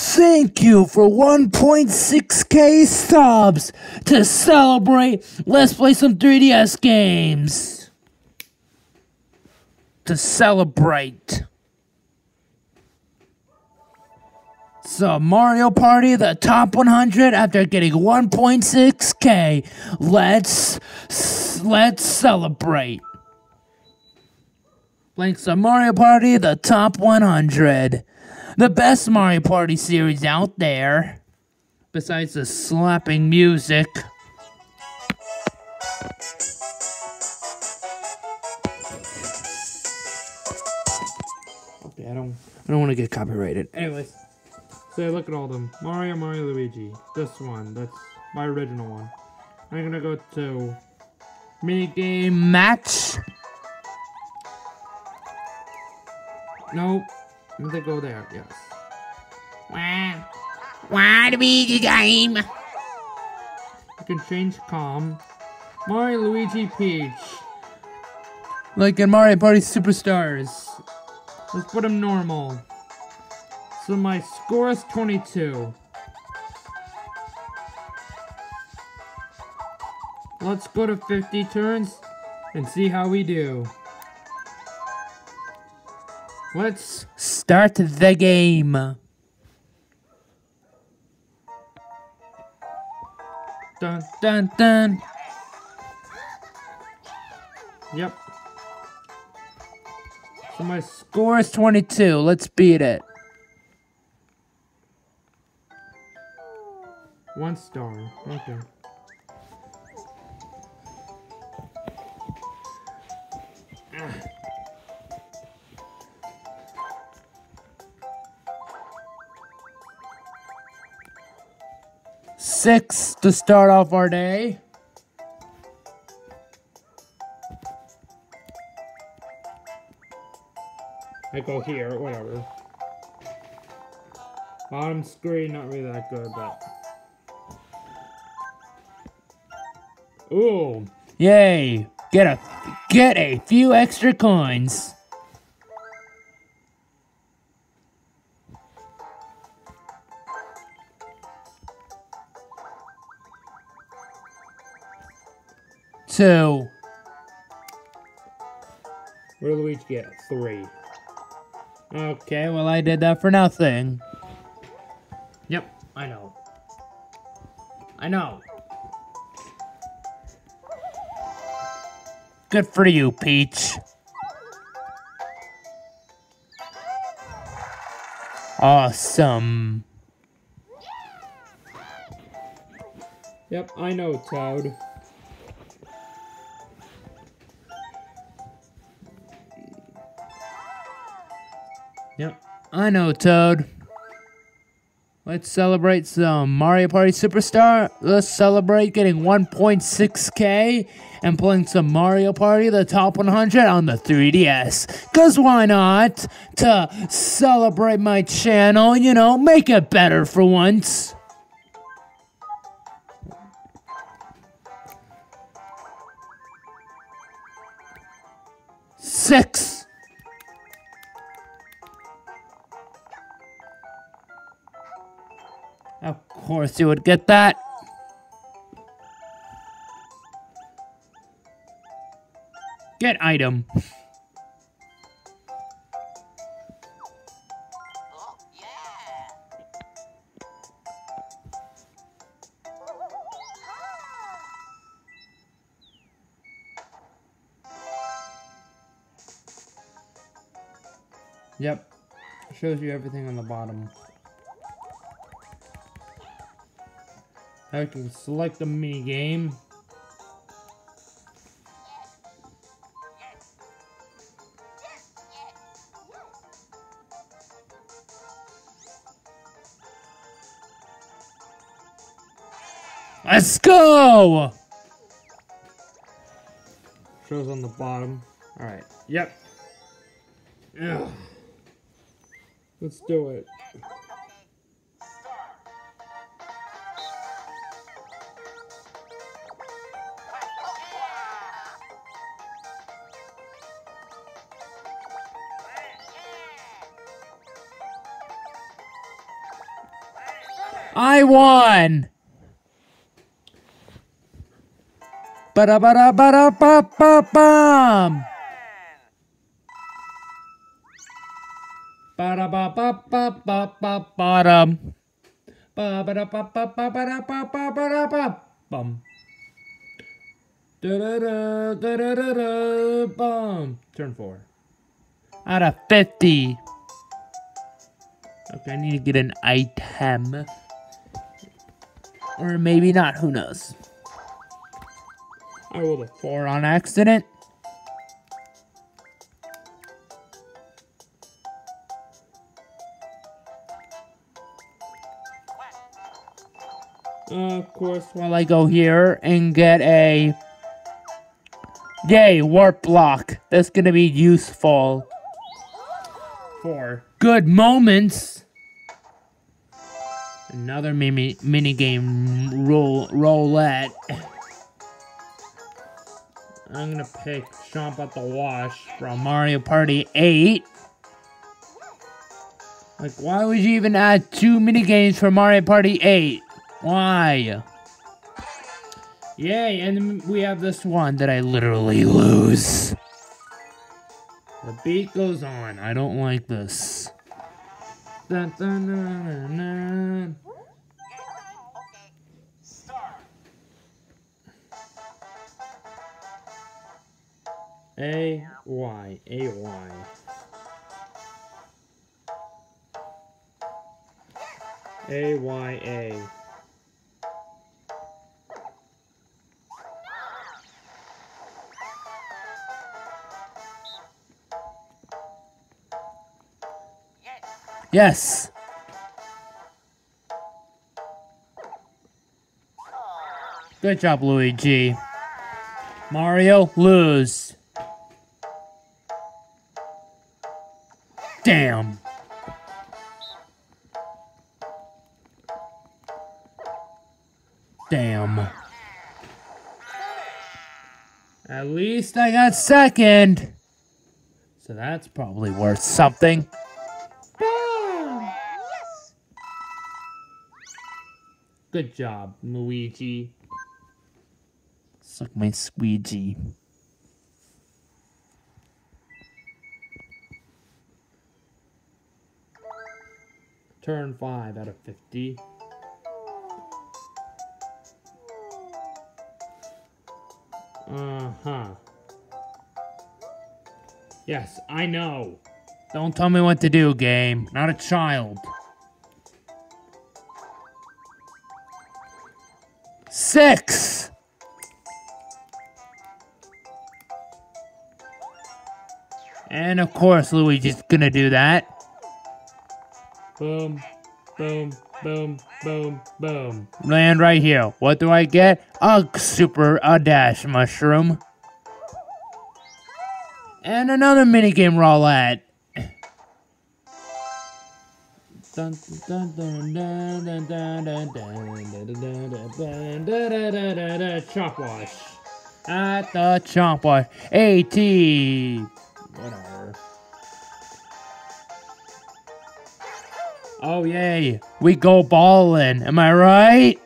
Thank you for 1.6k subs to celebrate. Let's play some 3DS games. To celebrate. So Mario Party, the top 100 after getting 1.6k. Let's let's celebrate. Playing some Mario Party, the top 100 the best Mario Party series out there, besides the slapping music. Okay, I don't, I don't want to get copyrighted. Anyways, so look at all of them: Mario, Mario, Luigi. This one, that's my original one. I'm gonna go to mini game match. Nope. Let me go there, yes. Wow. Why to be the game? You can change calm. Mario, Luigi, Peach. Like in Mario Party Superstars. Let's put him normal. So my score is 22. Let's go to 50 turns and see how we do. Let's start the game. Dun dun dun. Yep. So my score is 22. Let's beat it. One star. Okay. Ah. Six to start off our day. I go here, whatever. Bottom screen, not really that good, but... Ooh. Yay! Get a get a few extra coins. Two. What did Luigi get? Three. Okay, well, I did that for nothing. Yep, I know. I know. Good for you, Peach. Awesome. Yep, I know, Toad. I know, Toad. Let's celebrate some Mario Party Superstar. Let's celebrate getting 1.6k and playing some Mario Party, the top 100 on the 3DS. Cause why not? To celebrate my channel, you know, make it better for once. Six. Course you would get that. Get item. Yep. Shows you everything on the bottom. I can select a mini game. Let's go! Shows on the bottom. Alright, yep. Ugh. Let's do it. I won. ba da ba da ba da ba ba bum. Ba da ba ba ba ba ba bottom. Ba ba da ba ba ba ba da ba ba ba da ba bum. Da da da da da da bum. Turn four. Out of fifty. Okay, I need to get an item. Or maybe not, who knows. I rolled a four on accident. Uh, of course, while I go here and get a... Yay, warp block. That's gonna be useful. For good moments. Another mini mini game roll roulette. I'm gonna pick Chomp at the Wash from Mario Party 8. Like, why would you even add two mini games for Mario Party 8? Why? Yay, and we have this one that I literally lose. The beat goes on. I don't like this. Dun, dun, dun. A Y A Y. A Y A. Yes. Good job, Luigi. Mario, lose. Damn. Damn. At least I got second. So that's probably worth something. Good job, Luigi. Suck my squeegee. Turn 5 out of 50. Uh-huh. Yes, I know. Don't tell me what to do, game. Not a child. Six! And of course, Luigi's just gonna do that. Boom, boom, boom, boom, boom. Land right here. What do I get? A super a dash mushroom. And another minigame roulette. Chop wash. At the chomp wash. AT. Whatever. Oh, yay. We go ballin'. Am I right?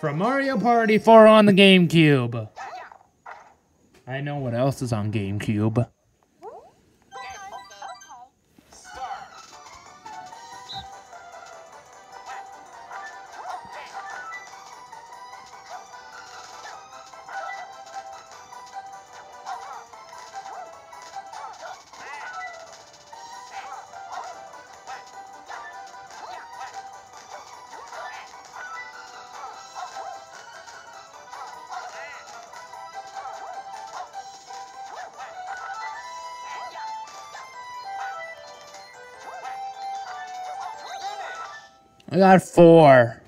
From Mario Party 4 on the GameCube. I know what else is on GameCube. Got four.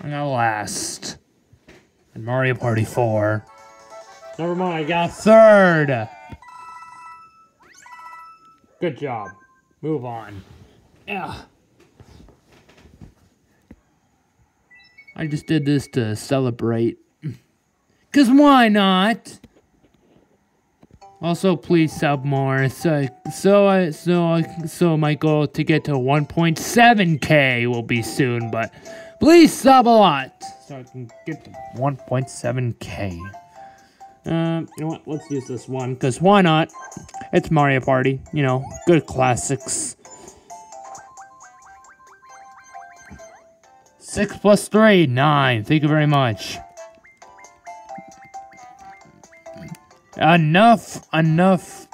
I got last. And Mario Party 4. Never mind, I got third. Good job. Move on. Yeah. I just did this to celebrate. Cause why not? Also, please sub more. So, so I, so I, so my goal to get to 1.7k will be soon. But please sub a lot so I can get to 1.7k. Um, you know what? Let's use this one because why not? It's Mario Party. You know, good classics. Six plus three, nine. Thank you very much. Enough, enough,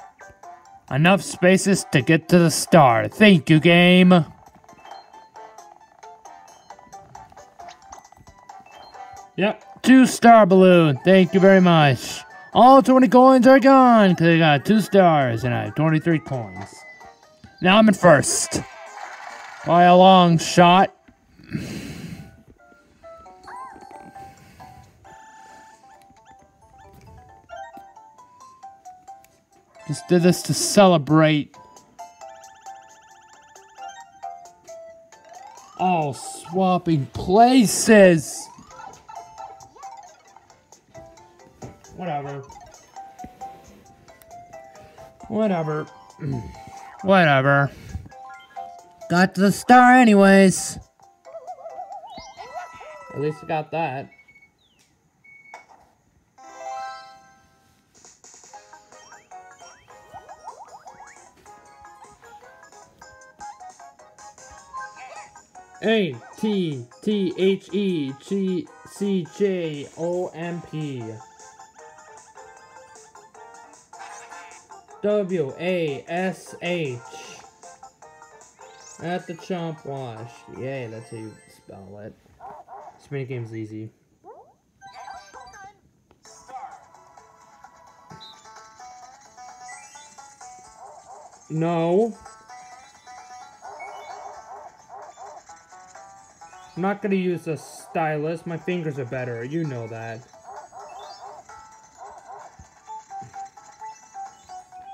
enough spaces to get to the star. Thank you, game. Yep, two star balloon. Thank you very much. All 20 coins are gone because I got two stars and I have 23 coins. Now I'm in first. By a long shot. Just did this to celebrate. All swapping places. Whatever. Whatever. Whatever. Got to the star anyways. At least I got that. A T T H E G C J O M P W A S H at the chomp wash. Yay, that's how you spell it. This game's easy. No. I'm not gonna use a stylus. My fingers are better. You know that.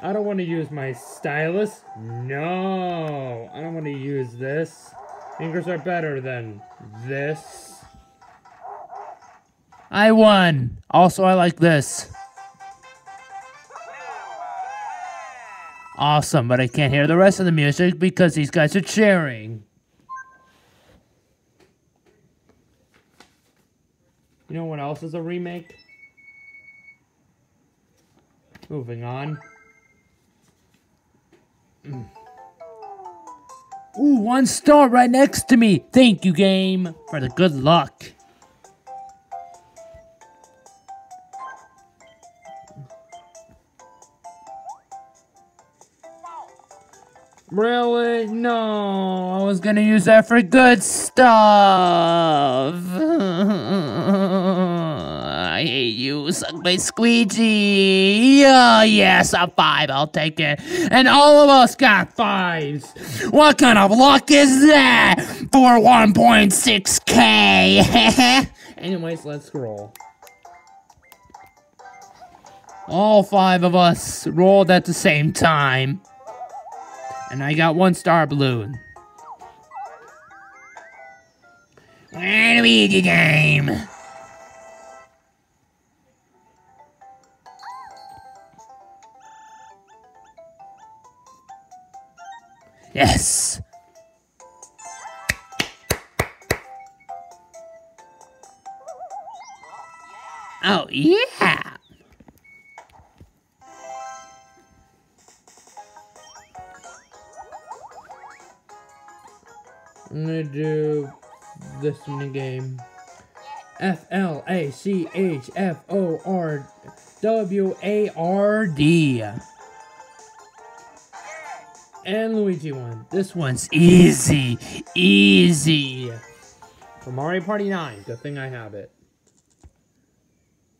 I don't want to use my stylus. No. I don't want to use this. Fingers are better than this. I won. Also, I like this. Awesome, but I can't hear the rest of the music because these guys are cheering. You know what else is a remake? Moving on. Mm. Ooh, one star right next to me. Thank you, game, for the good luck. Really? No, I was gonna use that for good stuff. I hate you, suck my squeegee. Oh, yes, a five, I'll take it. And all of us got fives. What kind of luck is that for 1.6k? Anyways, let's scroll. All five of us rolled at the same time. And I got one star balloon. Luigi game. Yes. Oh, yeah. I'm gonna do this mini game. F L A C H F O R W A R D. And Luigi one. This one's easy. Easy. For Mario Party 9. Good thing I have it.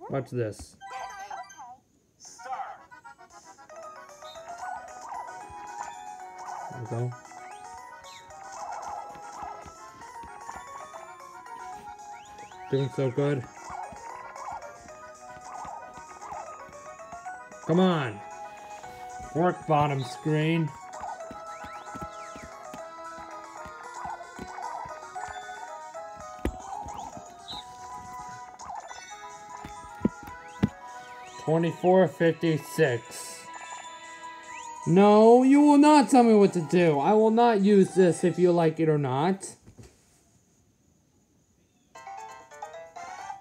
Watch this. There we go. Doing so good. Come on. Work bottom screen. Twenty-four fifty-six. No, you will not tell me what to do. I will not use this if you like it or not.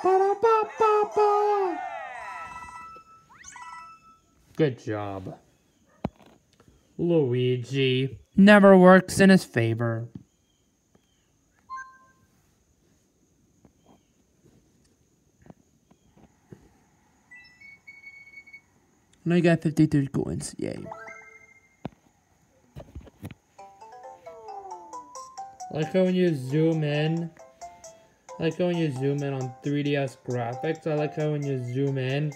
Ba-da-ba-ba-ba. Good job. Luigi never works in his favor. And I got 53 coins. Yay. Like how when you zoom in, like how when you zoom in on 3DS graphics, I like how when you zoom in,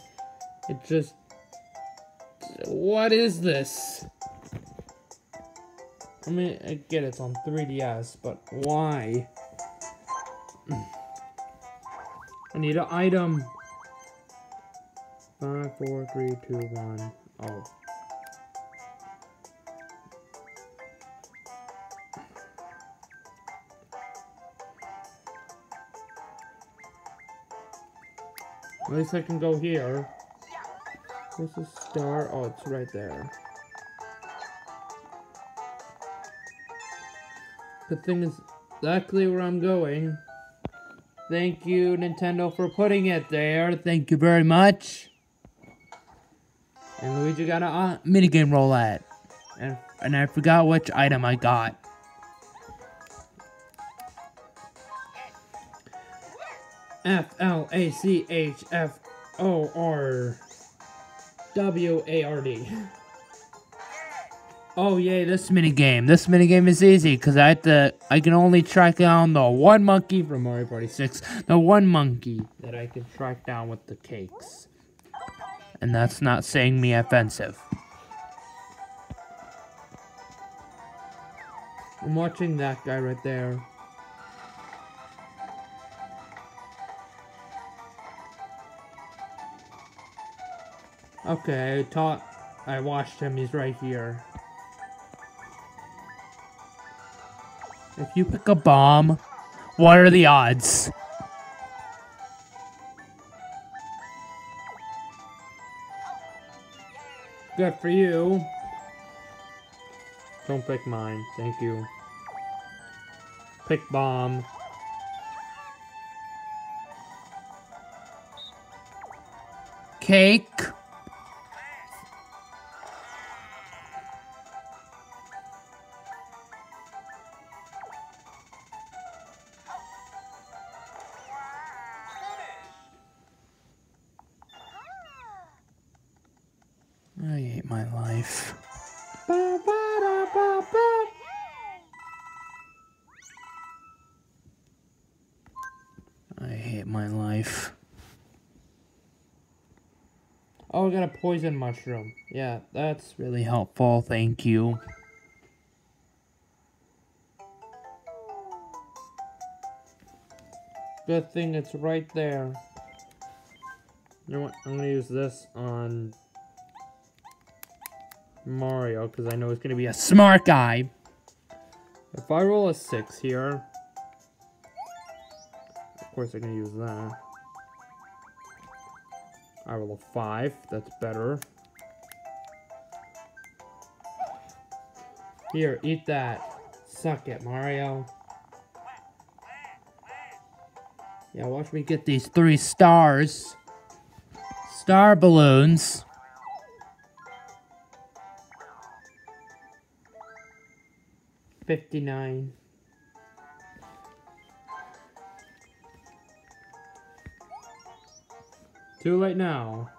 it just. What is this? I mean, I get it's on 3DS, but why? I need an item. Five, four, three, two, one. Oh. At least I can go here. Where's the star? Oh, it's right there. The thing is exactly where I'm going. Thank you, Nintendo, for putting it there. Thank you very much. And Luigi got a uh, minigame roulette. And, and I forgot which item I got. F L A C H F O R W A R D. Oh yay, this minigame. This minigame is easy because I have to I can only track down the one monkey from Mario Party 6. The one monkey that I can track down with the cakes. And that's not saying me offensive. I'm watching that guy right there. Okay, I taught I watched him, he's right here. If you pick a bomb, what are the odds? Good for you. Don't pick mine, thank you. Pick bomb. Cake. Got a poison mushroom. Yeah, that's really helpful. Thank you. Good thing it's right there. You know what? I'm gonna use this on Mario because I know he's gonna be a smart guy. If I roll a six here, of course I can use that. I roll a five. That's better. Here, eat that. Suck it, Mario. Yeah, watch me get these three stars. Star balloons. Fifty-nine. Too late now.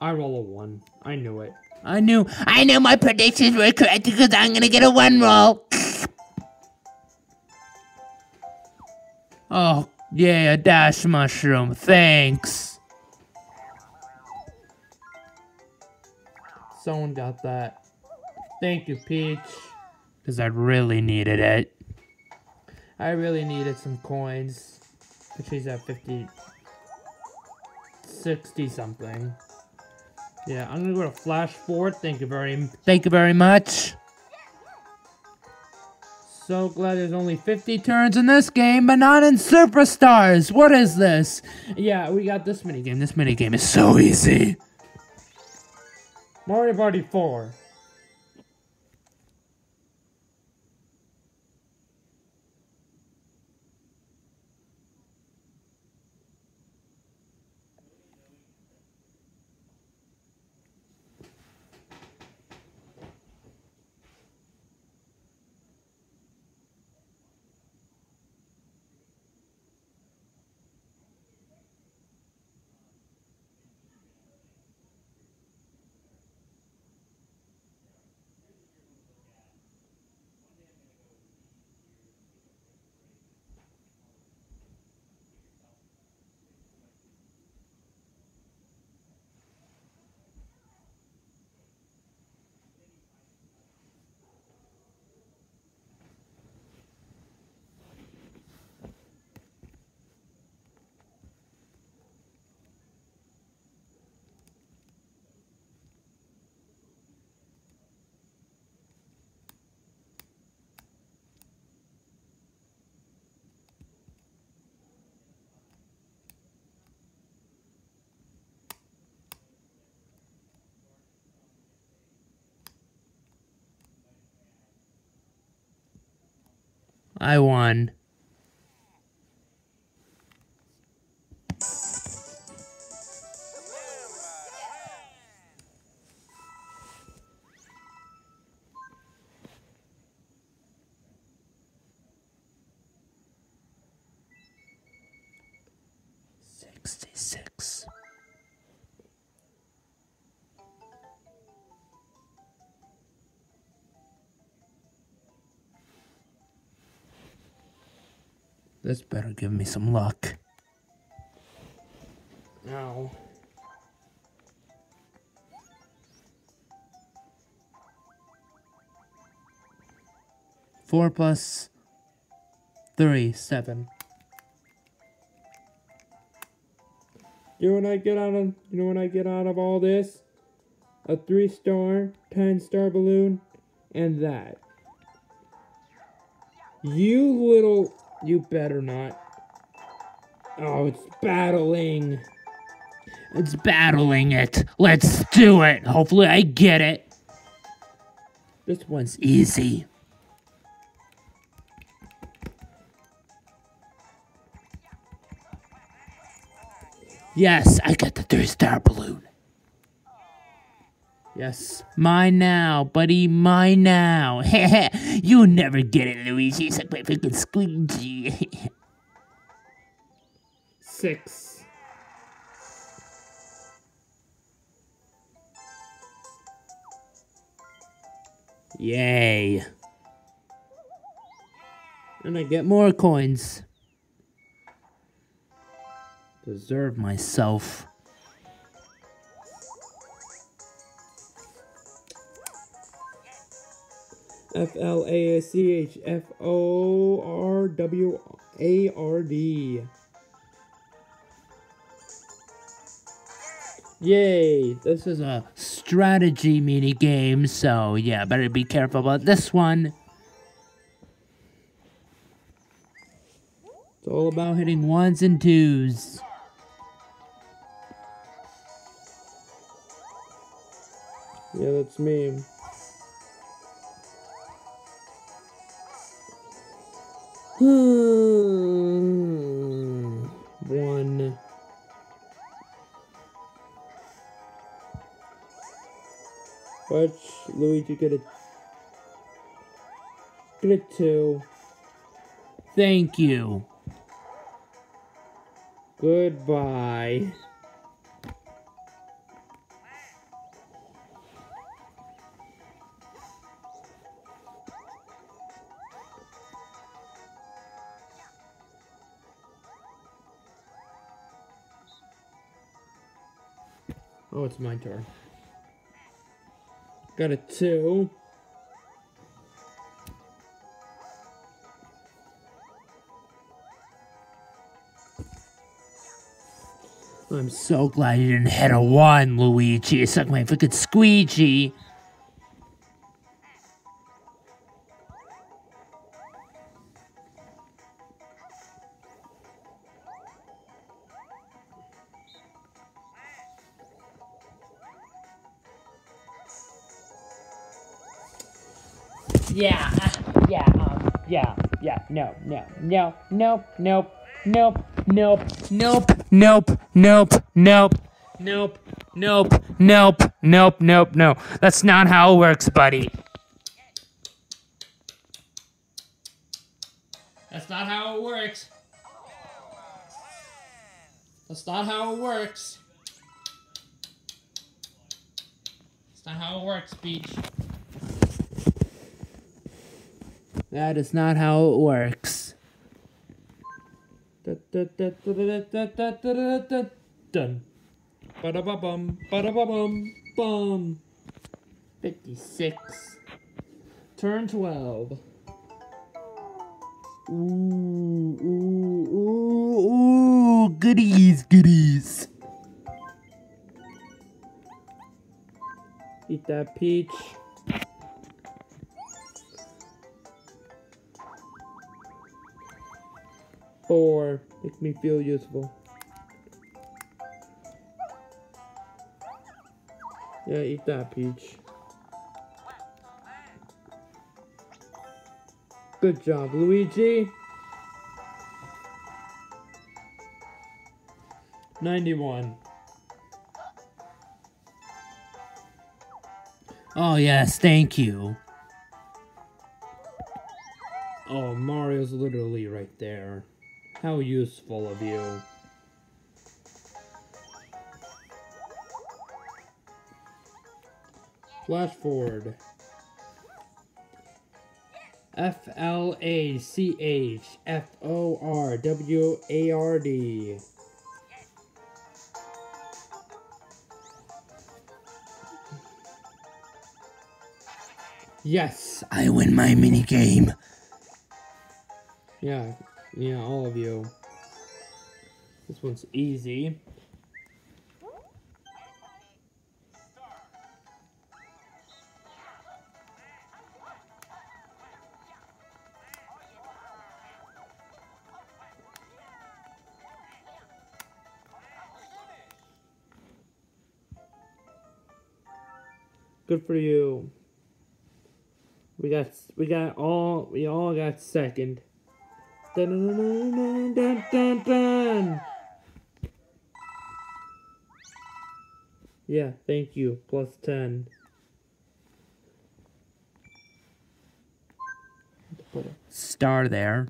I roll a one. I knew it. I knew, I knew my predictions were correct because I'm gonna get a one roll. Oh, yeah, a dash mushroom. Thanks. Someone got that. Thank you, Peach. Because I really needed it. I really needed some coins. She's at 50... 60 something. Yeah, I'm gonna go to flash forward. Thank you very, thank you very much. So glad there's only 50 turns in this game, but not in Superstars. What is this? Yeah, we got this minigame. This minigame is so easy. Mario Party 4. I won. This better give me some luck. Ow. Four plus three, seven. You know what I get out of you know what I get out of all this? A three star, ten star balloon, and that. You little you better not. Oh, it's battling. It's battling it. Let's do it. Hopefully I get it. This one's easy. Yes, I got the three star balloon. Yes. Mine now, buddy. Mine now. You'll never get it, Luigi. It's Suck my freaking squeegee. Six. Yay. And I get more coins. Deserve myself. F L A C H F O R W A R D. Yay! This is a strategy mini game, so yeah, better be careful about this one. It's all about hitting ones and twos. Yeah, that's me. Hmm. One. Watch Luigi get a get a two. Thank you. Goodbye. Oh, it's my turn. Got a two. I'm so glad you didn't hit a one, Luigi. You suck my freaking squeegee. No, no, no, nope, nope, nope, nope, nope, nope, nope, nope, nope, nope, nope, nope, nope, no. That's not how it works, buddy. That's not how it works. That's not how it works. That's not how it works, Peach. That is not how it works. Done. Ba-da-ba-bum, ba-da-ba-bum, bum. 56. Turn 12. Ooh, ooh, ooh, ooh, goodies, goodies. Eat that peach. Four. Makes me feel useful. Yeah, eat that peach. Good job, Luigi. 91. Oh, yes, thank you. Oh, Mario's literally right there. How useful of you. Flash forward. F L A C H F O R W A R D. Yes, I win my mini game. yeah, yeah, all of you. This one's easy. Good for you. We got we got all we all got second. Dun dun dun. Yeah, thank you. Plus ten. Star there.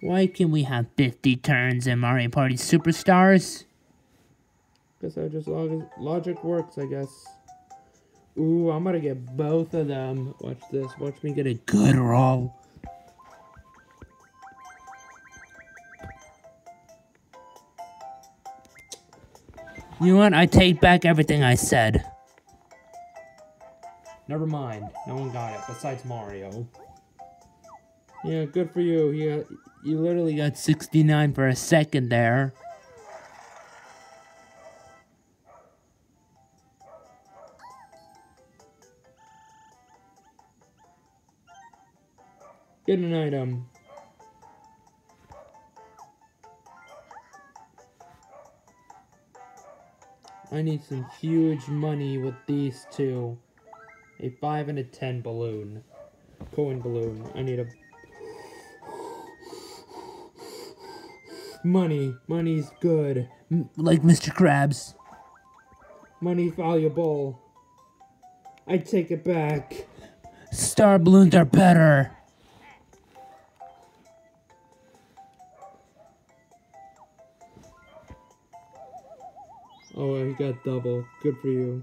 Why can we have 50 turns in Mario Party Superstars? Guess I just log logic works, I guess. Ooh, I'm gonna get both of them. Watch this. Watch me get a good roll. You know what? I take back everything I said. Never mind. No one got it besides Mario. Yeah, good for you. Got, you literally got 69 for a second there. Get an item. Um. I need some huge money with these two. A 5 and a 10 balloon. Coin balloon. I need a... Money. Money's good. M- Like Mr. Krabs. Money's valuable. I take it back. Star balloons are better. He got double. Good for you.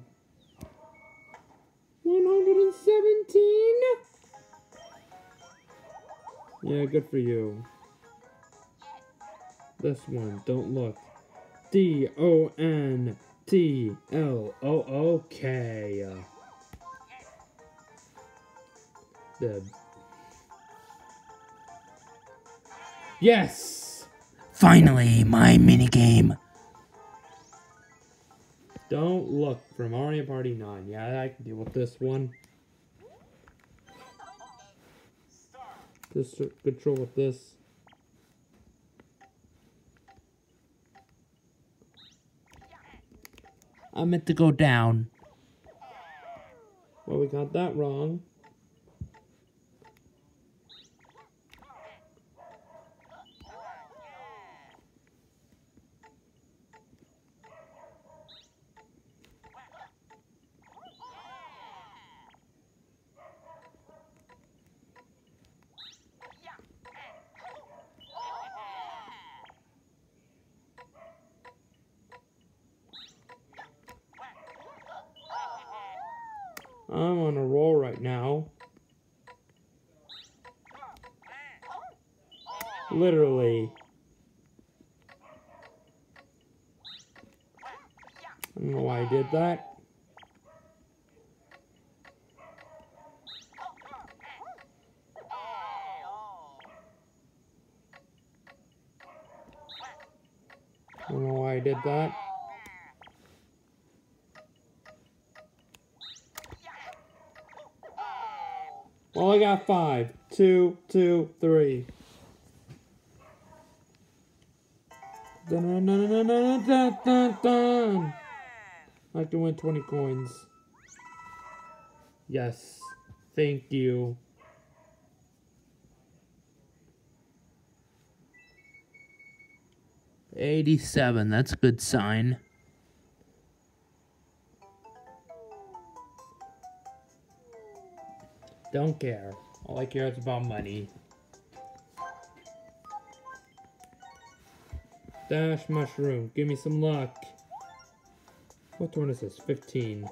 117? Yeah, good for you. This one, don't look. D O N T L O O K. The. Yes! Finally, my mini game. Don't look for Mario Party 9. Yeah, I can deal with this one. Just control with this. I meant to go down. Well, we got that wrong. I'm on a roll right now. Literally. I don't know why I did that. I don't know why I did that. Well, I got five. Two, two, three. Dun, dun, dun. I to win 20 coins. Yes. Thank you. Eighty-seven. That's a good sign. Don't care. All I care is about money. Dash mushroom. Give me some luck. What one is this? 15.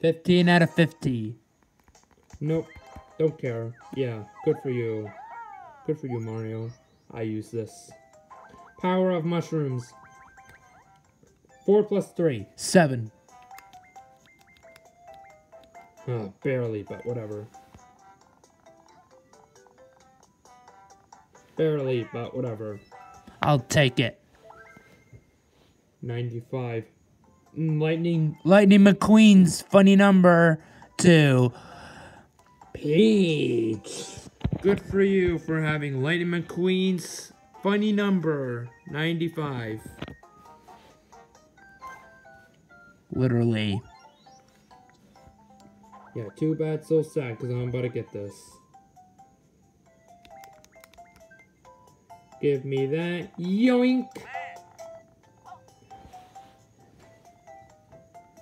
Fifteen out of fifty. Nope. Don't care. Yeah, good for you. Good for you, Mario. I use this. Power of mushrooms. 4 plus 3. Seven. Uh, barely, but whatever. Barely, but whatever. I'll take it. 95. Mm, Lightning Lightning McQueen's funny number two. Peach. Good for you for having Lightning McQueen's funny number 95. Literally. Yeah, too bad, so sad, because I'm about to get this. Give me that. Yoink!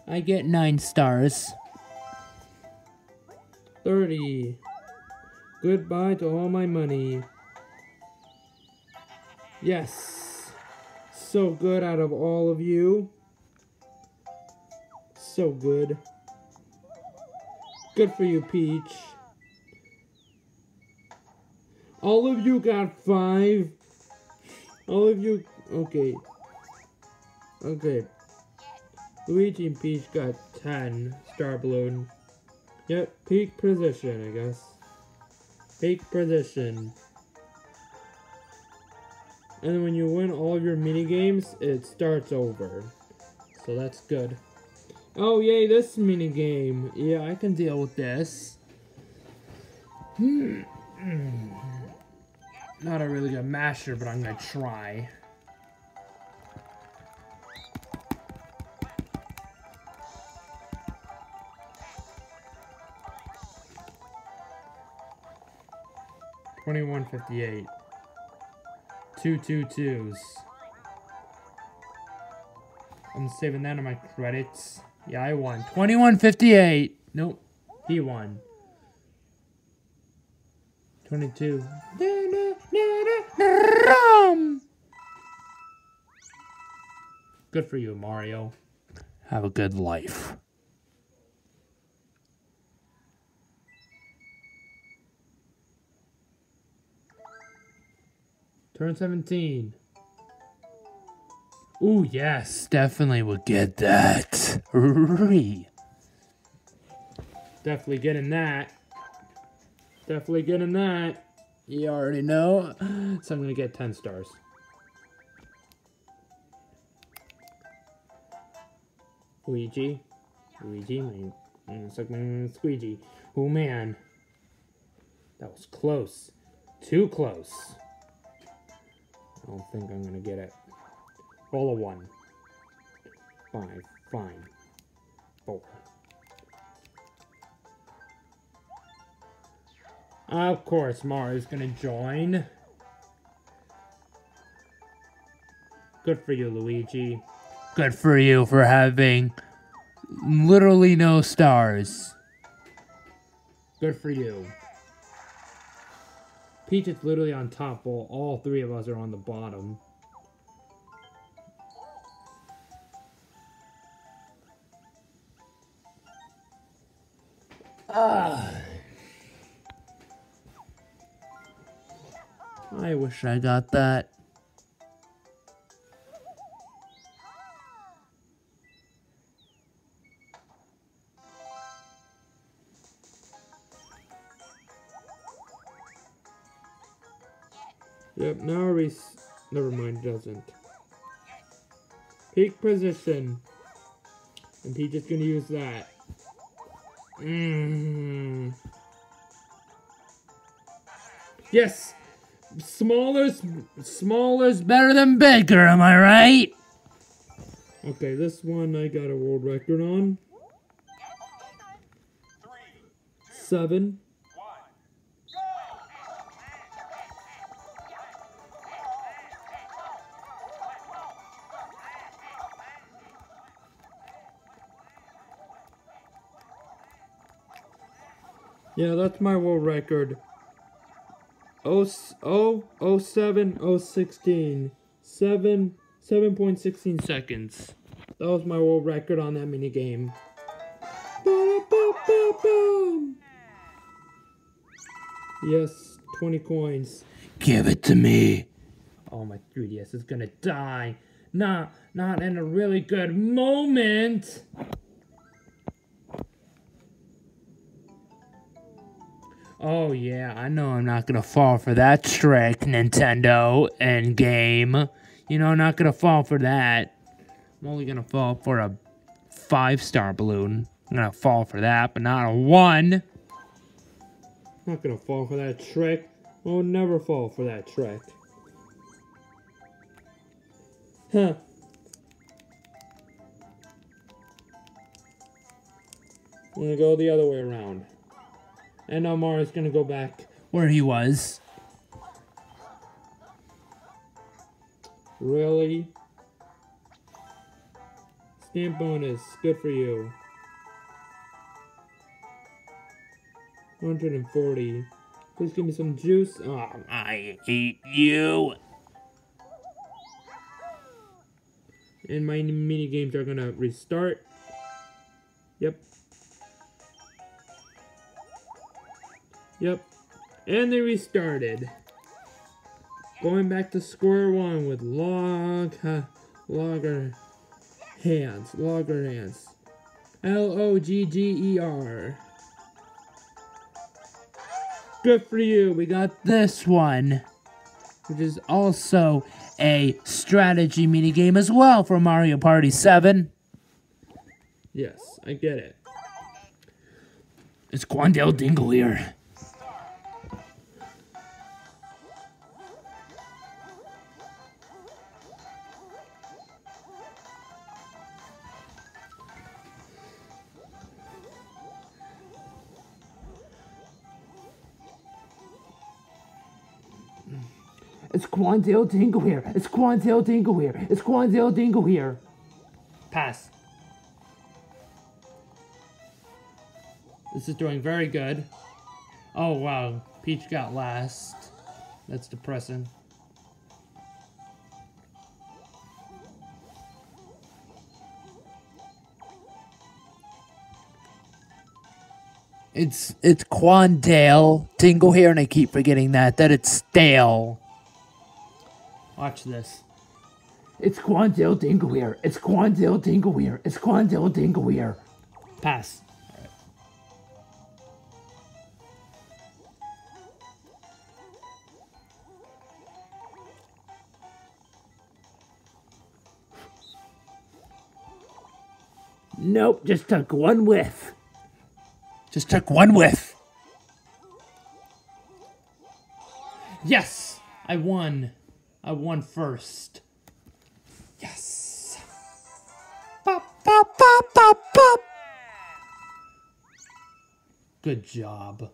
I get nine stars. 30. Goodbye to all my money. Yes. So good out of all of you. So good. Good for you, Peach. All of you got five. All of you. Okay. Okay. Luigi and Peach got 10 star balloon. Yep, peak position, I guess. Peak position. And when you win all your mini games, it starts over. So that's good. Oh yay, this mini game. Yeah, I can deal with this. Hmm. Not a really good master, but I'm gonna try. Twenty-one fifty-eight. Two two twos. I'm saving that on my credits. Yeah, I won. 2158. Nope. He won. 22. Good for you, Mario. Have a good life. Turn 17. Ooh, yes. Definitely would get that. Definitely getting that. Definitely getting that. You already know. So I'm gonna get 10 stars. Luigi. Luigi, my, it's like my squeegee. Oh man. That was close. Too close. I don't think I'm gonna get it. Roll a one. Five. Fine. Four. Of course, Mario's gonna join. Good for you, Luigi. Good for you for having literally no stars. Good for you. Peach is literally on top while all three of us are on the bottom. Wish I got that. Yep, now we. s- Never mind, doesn't. Peak position. And Peach is gonna use that. Mm. Yes! Smallest. Smallest. Better than bigger, am I right? Okay, this one I got a world record on. Seven. Yeah, that's my world record. Oh, s- oh, oh, seven, oh, sixteen. Seven, 7.16 seconds. That was my world record on that mini game. Yes, 20 coins. Give it to me. Oh, my 3DS is gonna die. Not, not in a really good moment. Oh yeah, I know I'm not gonna fall for that trick, Nintendo and game. You know I'm not gonna fall for that. I'm only gonna fall for a five star balloon. I'm gonna fall for that, but not a one. I'm Not gonna fall for that trick. I'll never fall for that trick. Huh. I'm gonna go the other way around. And now Mario's gonna go back. Where he was. Really? Stamp bonus. Good for you. 140. Please give me some juice. Oh, I hate you. and my mini games are gonna restart. Yep. Yep. And they restarted. Going back to square one with log, logger hands, logger hands. L O G G E R. Good for you. We got This one, which is also a strategy mini game as well for Mario Party 7. yes. I get it. It's Quandale Dingle here. Quandale Dingle here. It's Quandale Dingle here. It's Quandale Dingle here. Pass. This is doing very good. Oh wow, Peach got last. That's depressing. It's it's Quandale Dingle here, and I keep forgetting that that it's stale. Watch this. It's Quandale Dingle here. It's Quandale Dingle here. It's Quandale Dingle here. Pass. Nope, just took one whiff. Just took one whiff. Yes, I won. I won first. Yes. Pop, pop, pop, pop, pop. Good job.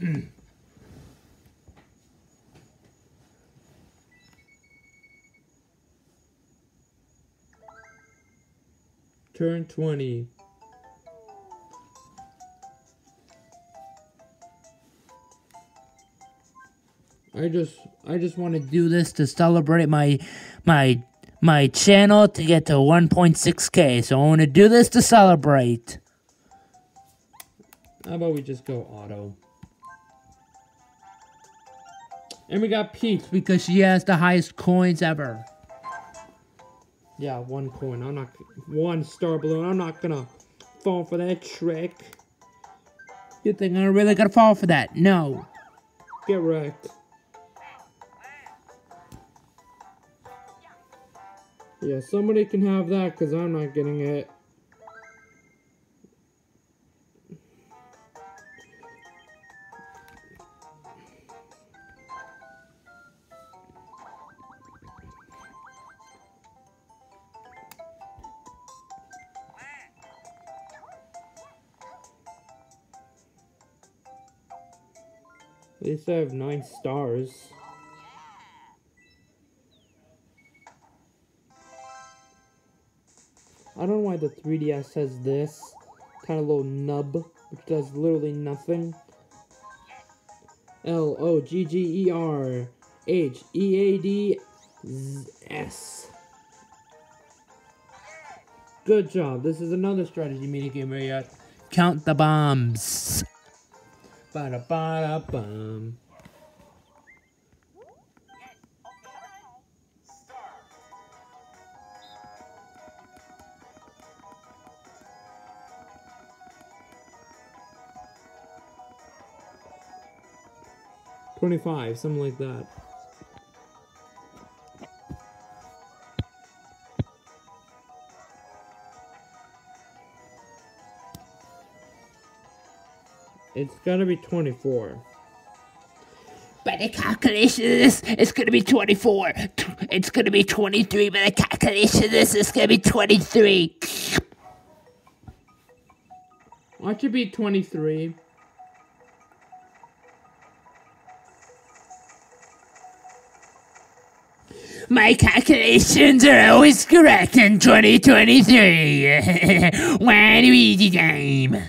Turn 20. I just I just want to do this to celebrate my my my channel to get to 1.6k. So I want to do this to celebrate. How about we just go auto? And we got Peach. Because she has the highest coins ever. Yeah, one coin. I'm not one star balloon. I'm not gonna fall for that trick. You think I'm really gonna fall for that? No. Get wrecked. Yeah, somebody can have that because I'm not getting it. At least I have nine stars. I don't know why the 3DS has this kind of little nub, which does literally nothing. L O G G E R H E A D S. Good job. This is another strategy mini game where you Count the bombs. Ba ba bum. Twenty-five, something like that. It's gotta be twenty-four. By the calculation of this, it's gonna be 24. It's gonna be 23. By the calculation of this, it's gonna be 23. Why should be twenty-three? My calculations are always correct in 2023. when Waluigi game.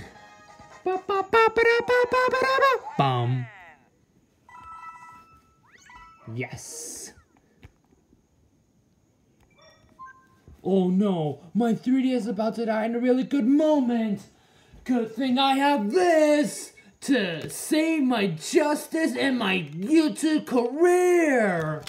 Bum. Yes. Oh no, my 3D is about to die in a really good moment. Good thing I have this to save my justice and my YouTube career.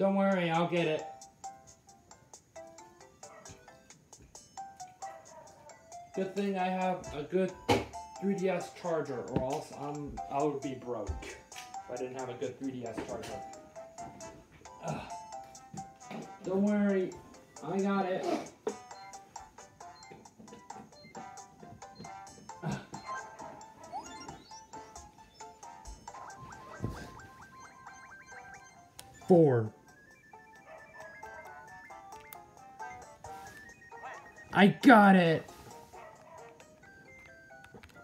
Don't worry, I'll get it. Good thing I have a good 3DS charger, or else I'm I would be broke if I didn't have a good 3DS charger. Ugh. Don't worry, I got it. Four. I got it.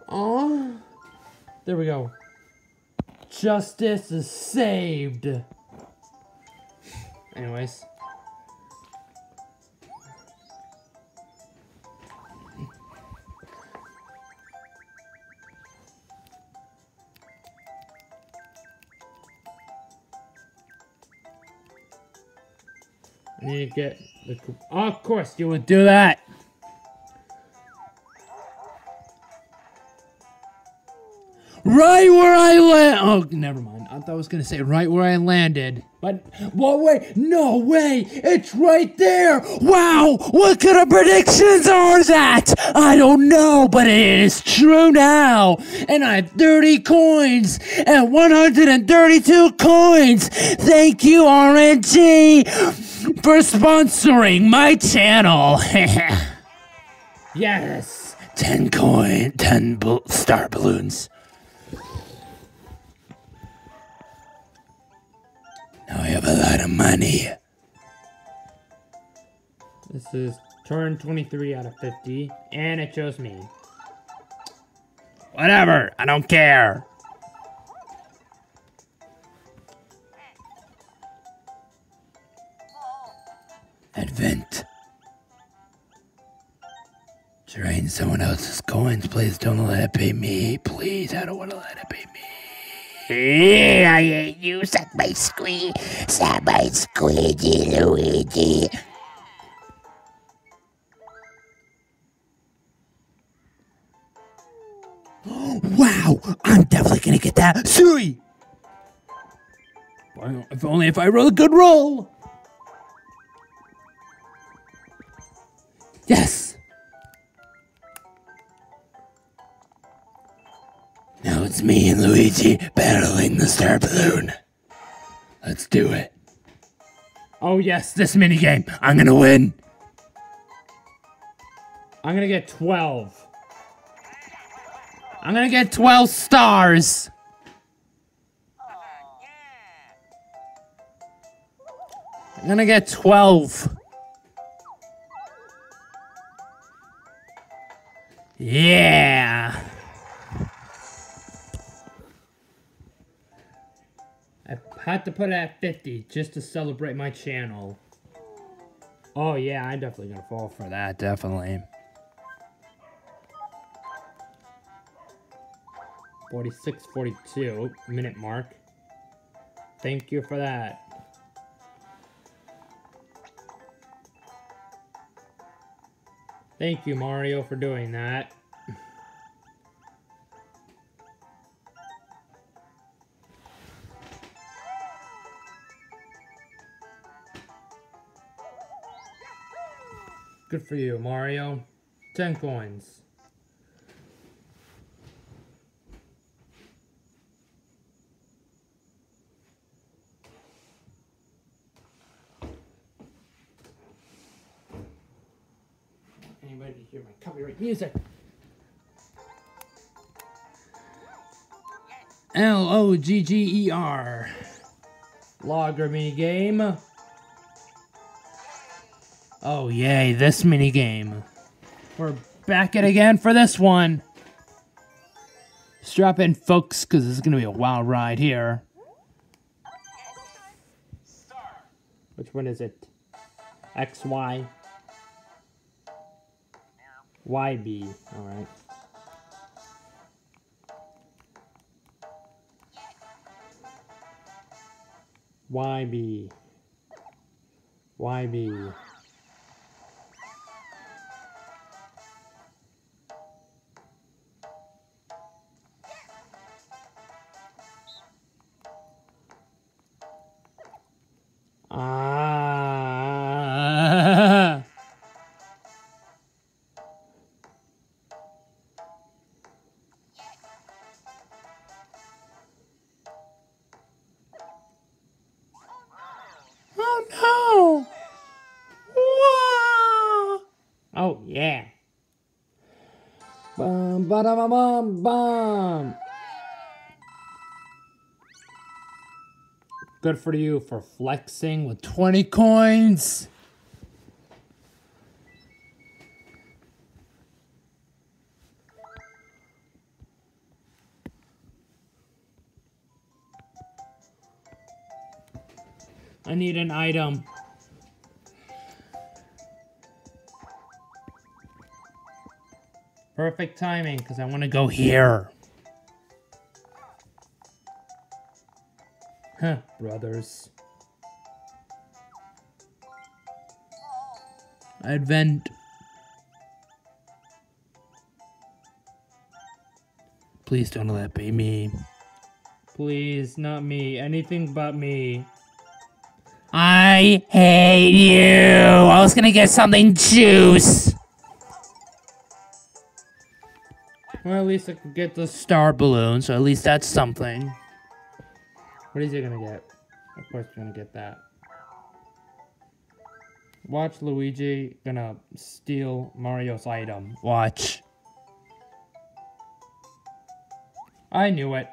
Oh, there we go. Justice is saved. Anyways. I need to get the. Oh, of course, you would do that. Oh, never mind. I thought I was gonna say right where I landed. But, what, wait, no way, it's right there. Wow, what kind of predictions are that? I don't know, but it is true now. And I have 30 coins and 132 coins. Thank you, RNG, for sponsoring my channel. Yes. 10 coin, 10 bl- star balloons. Now I have a lot of money. This is turn 23 out of 50, and it shows me. Whatever, I don't care. Advent. Drain someone else's coins. Please don't let it be me. Please, I don't want to let it be me. I hate you. Suck my squee. Suck my squeegee, Luigi. Wow, I'm definitely gonna get that. Sui! If only if I roll a good roll. Yes! It's me and Luigi battling the star balloon. Let's do it. Oh yes, this minigame. I'm gonna win. I'm gonna get 12. I'm gonna get 12 stars. I'm gonna get 12. Yeah. Had to put it at 50 just to celebrate my channel. Oh yeah, I'm definitely gonna fall for that. Definitely. 46, 42 minute mark. Thank you for that. Thank you, Mario, for doing that. For you, Mario. 10 coins. Anybody hear my copyright music? L O G G E R. Logger mini game. Oh, yay, this mini game. We're back it again for this one. Strap in, folks, because this is going to be a wild ride here. Which one is it? X Y. Y B. All right. Y Bum ba da bum bum bum. Good for you for flexing with 20 coins. I need an item. Perfect timing, because I want to go here. Huh, brothers. Advent. Please don't let be me. Please, not me. Anything but me. I hate you. I was gonna get something juice. Well, at least I could get the Star balloon, so at least that's something. What is he gonna get? Of course, you're gonna get that. Watch Luigi gonna steal Mario's item. Watch. I knew it.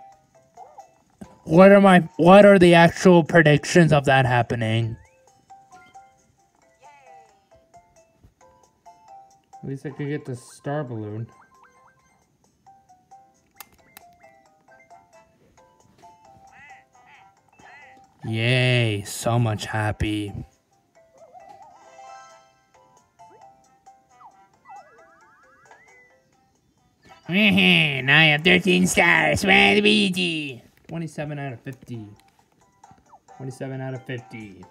what are my what are the actual predictions of that happening? At least I could get the star balloon. Yay, so much happy. now I have 13 stars. Waluigi. 27 out of 50. 27 out of 50.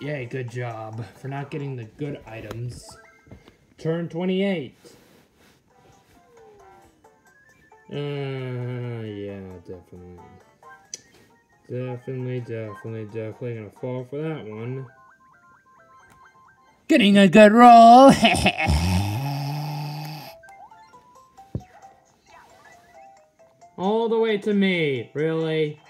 Yay, good job for not getting the good items. Turn 28. Uh, yeah, definitely. Definitely, definitely, definitely gonna fall for that one. Getting a good roll. All the way to me, really?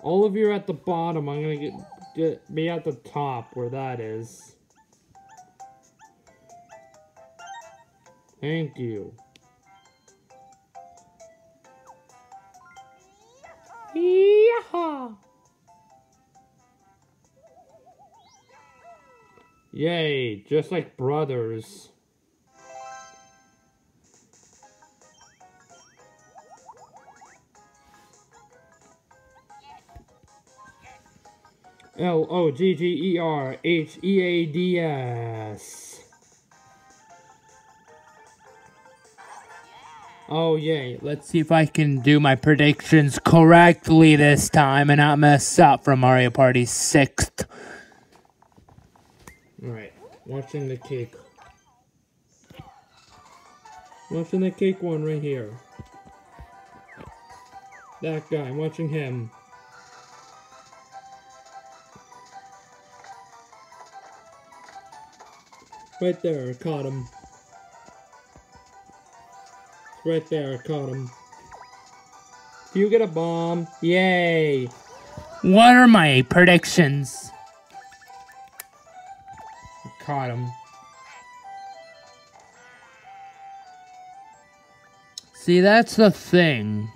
All of you are at the bottom. I'm gonna get, get be at the top where that is. Thank you. Yeehaw! Yay, just like brothers. L O G G E R H E A D S. Oh, yay. Let's see if I can do my predictions correctly this time and not mess up from Mario Party 6th. Alright, watching the cake. Watching the cake one right here. That guy, I'm watching him. Right there, caught him. Right there, I caught him. You get a bomb. Yay! What are my predictions? Caught him. See, that's the thing.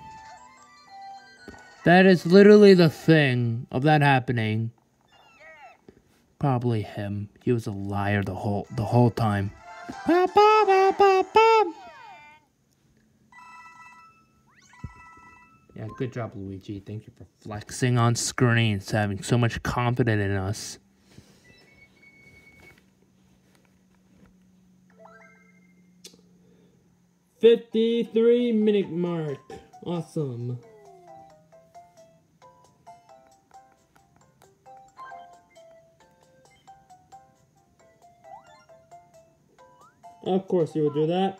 That is literally the thing of that happening. Probably him. He was a liar the whole the whole time. Ba, ba, ba, ba, ba. Yeah, good job, Luigi. Thank you for flexing on screens, having so much confidence in us. Fifty-three minute mark. Awesome. Of course you would do that.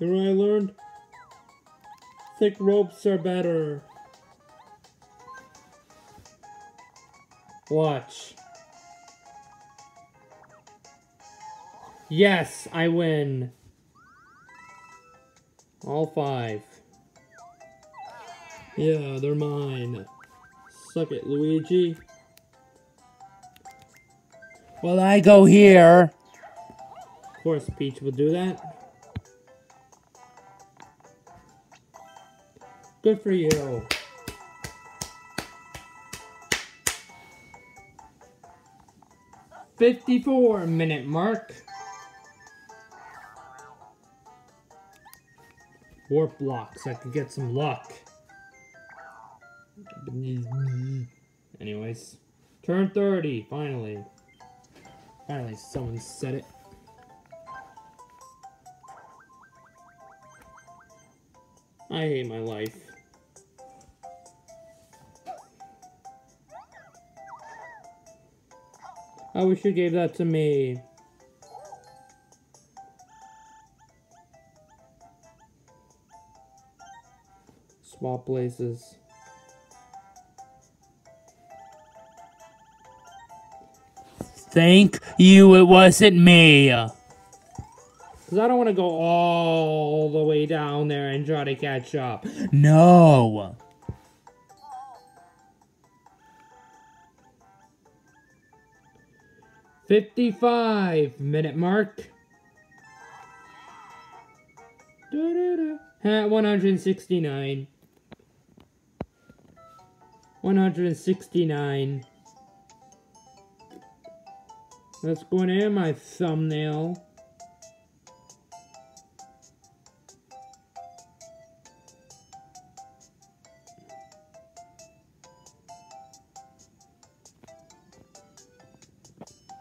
Know I learned? Thick ropes are better. Watch. Yes, I win. All five. Yeah, they're mine. Suck it, Luigi. Well, I go here. Of course, Peach will do that. Good for you. Fifty-four minute mark. Warp blocks. I could get some luck. Anyways, turn thirty. Finally. Finally, someone said it. I hate my life. I wish you gave that to me. Swap places. Thank you, it wasn't me. Because I don't want to go all the way down there and try to catch up. No. 55 minute mark. At 169. 169. That's going in my thumbnail.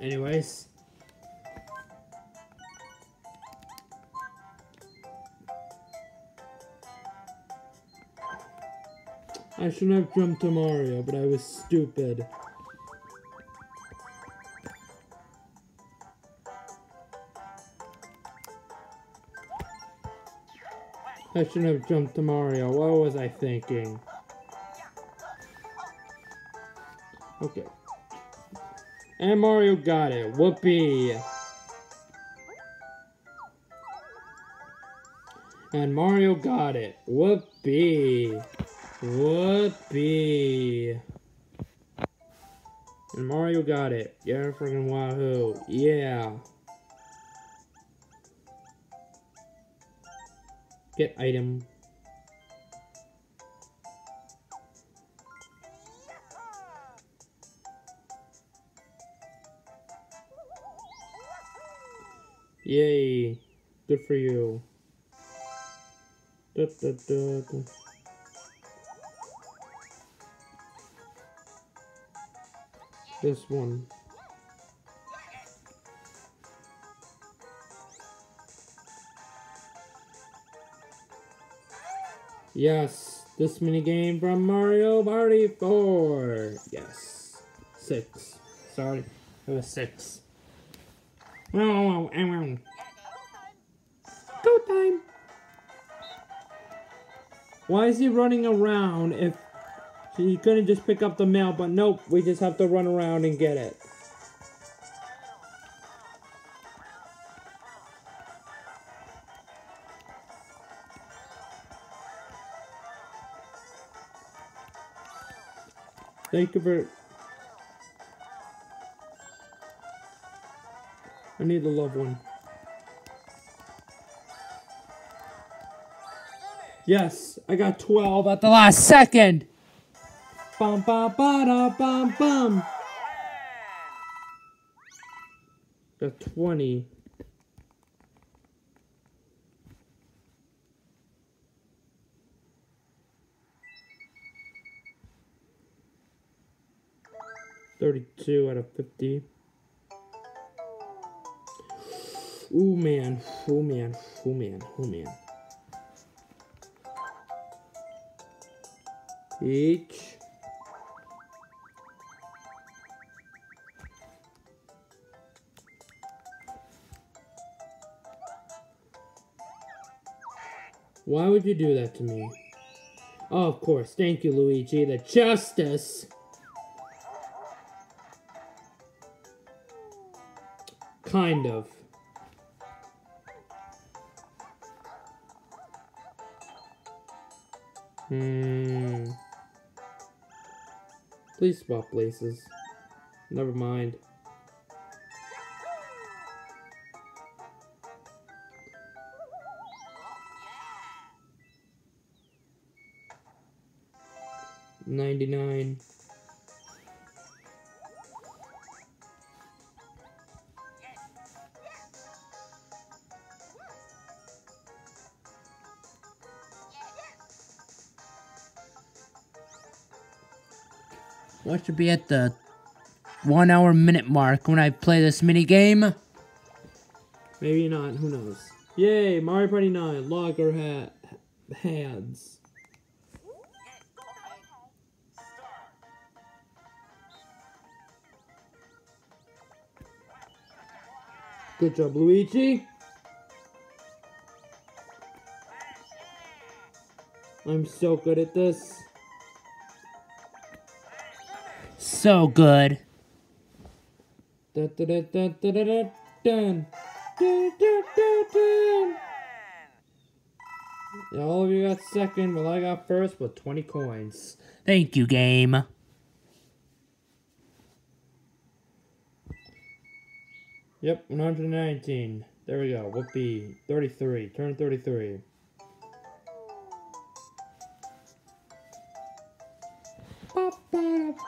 Anyways. I shouldn't have jumped to Mario, but I was stupid. I shouldn't have jumped to Mario. What was I thinking? Okay. And Mario got it. Whoopee. And Mario got it. Whoopee. Whoopee. And Mario got it. Yeah, freaking wahoo. Yeah. Get item. Yay. Good for you. Da, da, da. This one. Yes, this mini game from Mario Party 4. Yes. Six. Sorry, it was six. Go time! Why is he running around if he couldn't just pick up the mail? But nope, we just have to run around and get it. Thank you for. Need the love one. Yes, I got 12 at the last second. Bum bum ba da bum bum. Got 20. Thirty-two out of fifty. Ooh man, oh man, oh man, oh man. Peach. Why would you do that to me? Oh, of course. Thank you, Luigi. The justice. Kind of. Hmm. Please swap places. Never mind. Should be at the one hour minute mark when I play this mini game? Maybe not. Who knows? Yay! Mario Party 9. Logger hat. Hands. Good job, Luigi. I'm so good at this. So good. Dun, dun, dun. Yeah, all of you got second, but I got first with 20 coins. Thank you, game. Yep, 119. There we go. Whoopee. 33. Turn 33.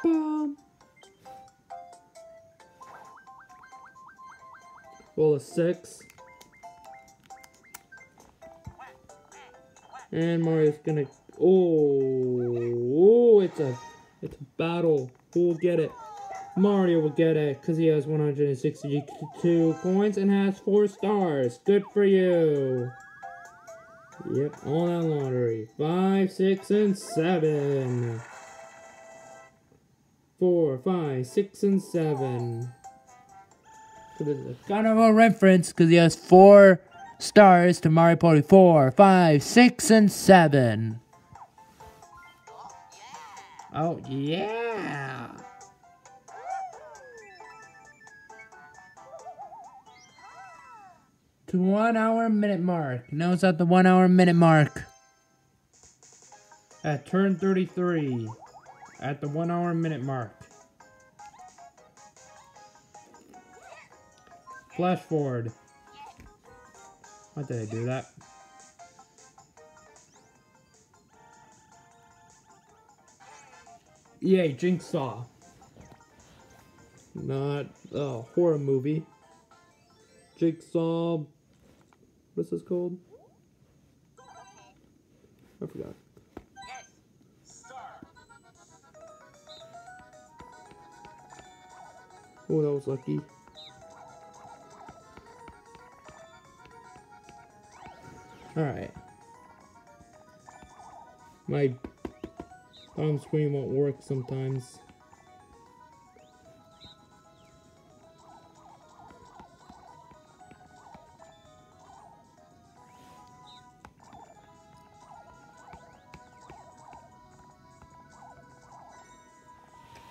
Ba-ba-da-bum. Roll a six. And Mario's gonna. Oh, oh, it's a, it's a battle. Who will get it? Mario will get it because he has 162 coins and has four stars. Good for you. Yep, all that lottery. Five, six, and seven. Four, five, six, and seven. So this is a Kind of a reference because he has four stars to Mario Party 4, 5, 6, and 7. Oh, yeah. To one hour minute mark. Now it's at the one hour minute mark. At turn 33, at the one hour minute mark. Flash forward. Why did I do that? Yay, Jigsaw. Not a horror movie. Jigsaw. What's this called? I forgot. Oh, that was lucky. Alright. My home screen won't work sometimes.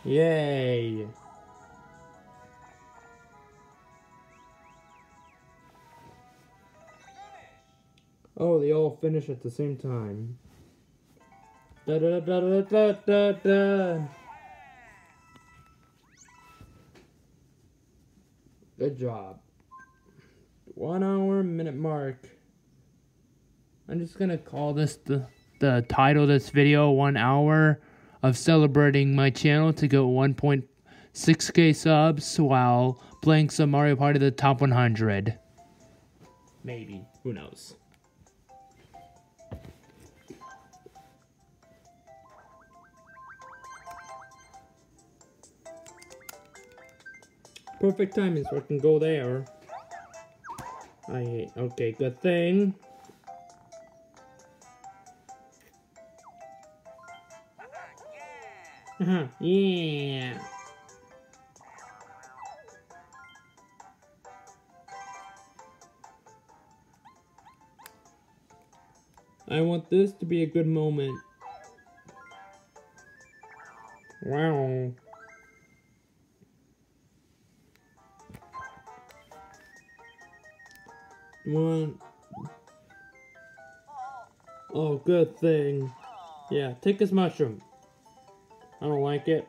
Yay! Oh, they all finish at the same time. Da da da da da da da. Good job. One hour minute mark. I'm just gonna call this the the title of this video one hour of celebrating my channel to go 1.6k subs while playing some Mario Party the top 100. Maybe. Who knows? Perfect timing so I can go there. I okay, good thing. Uh-huh, yeah. I want this to be a good moment. Wow. One. Oh, good thing. Yeah, take this mushroom. I don't like it.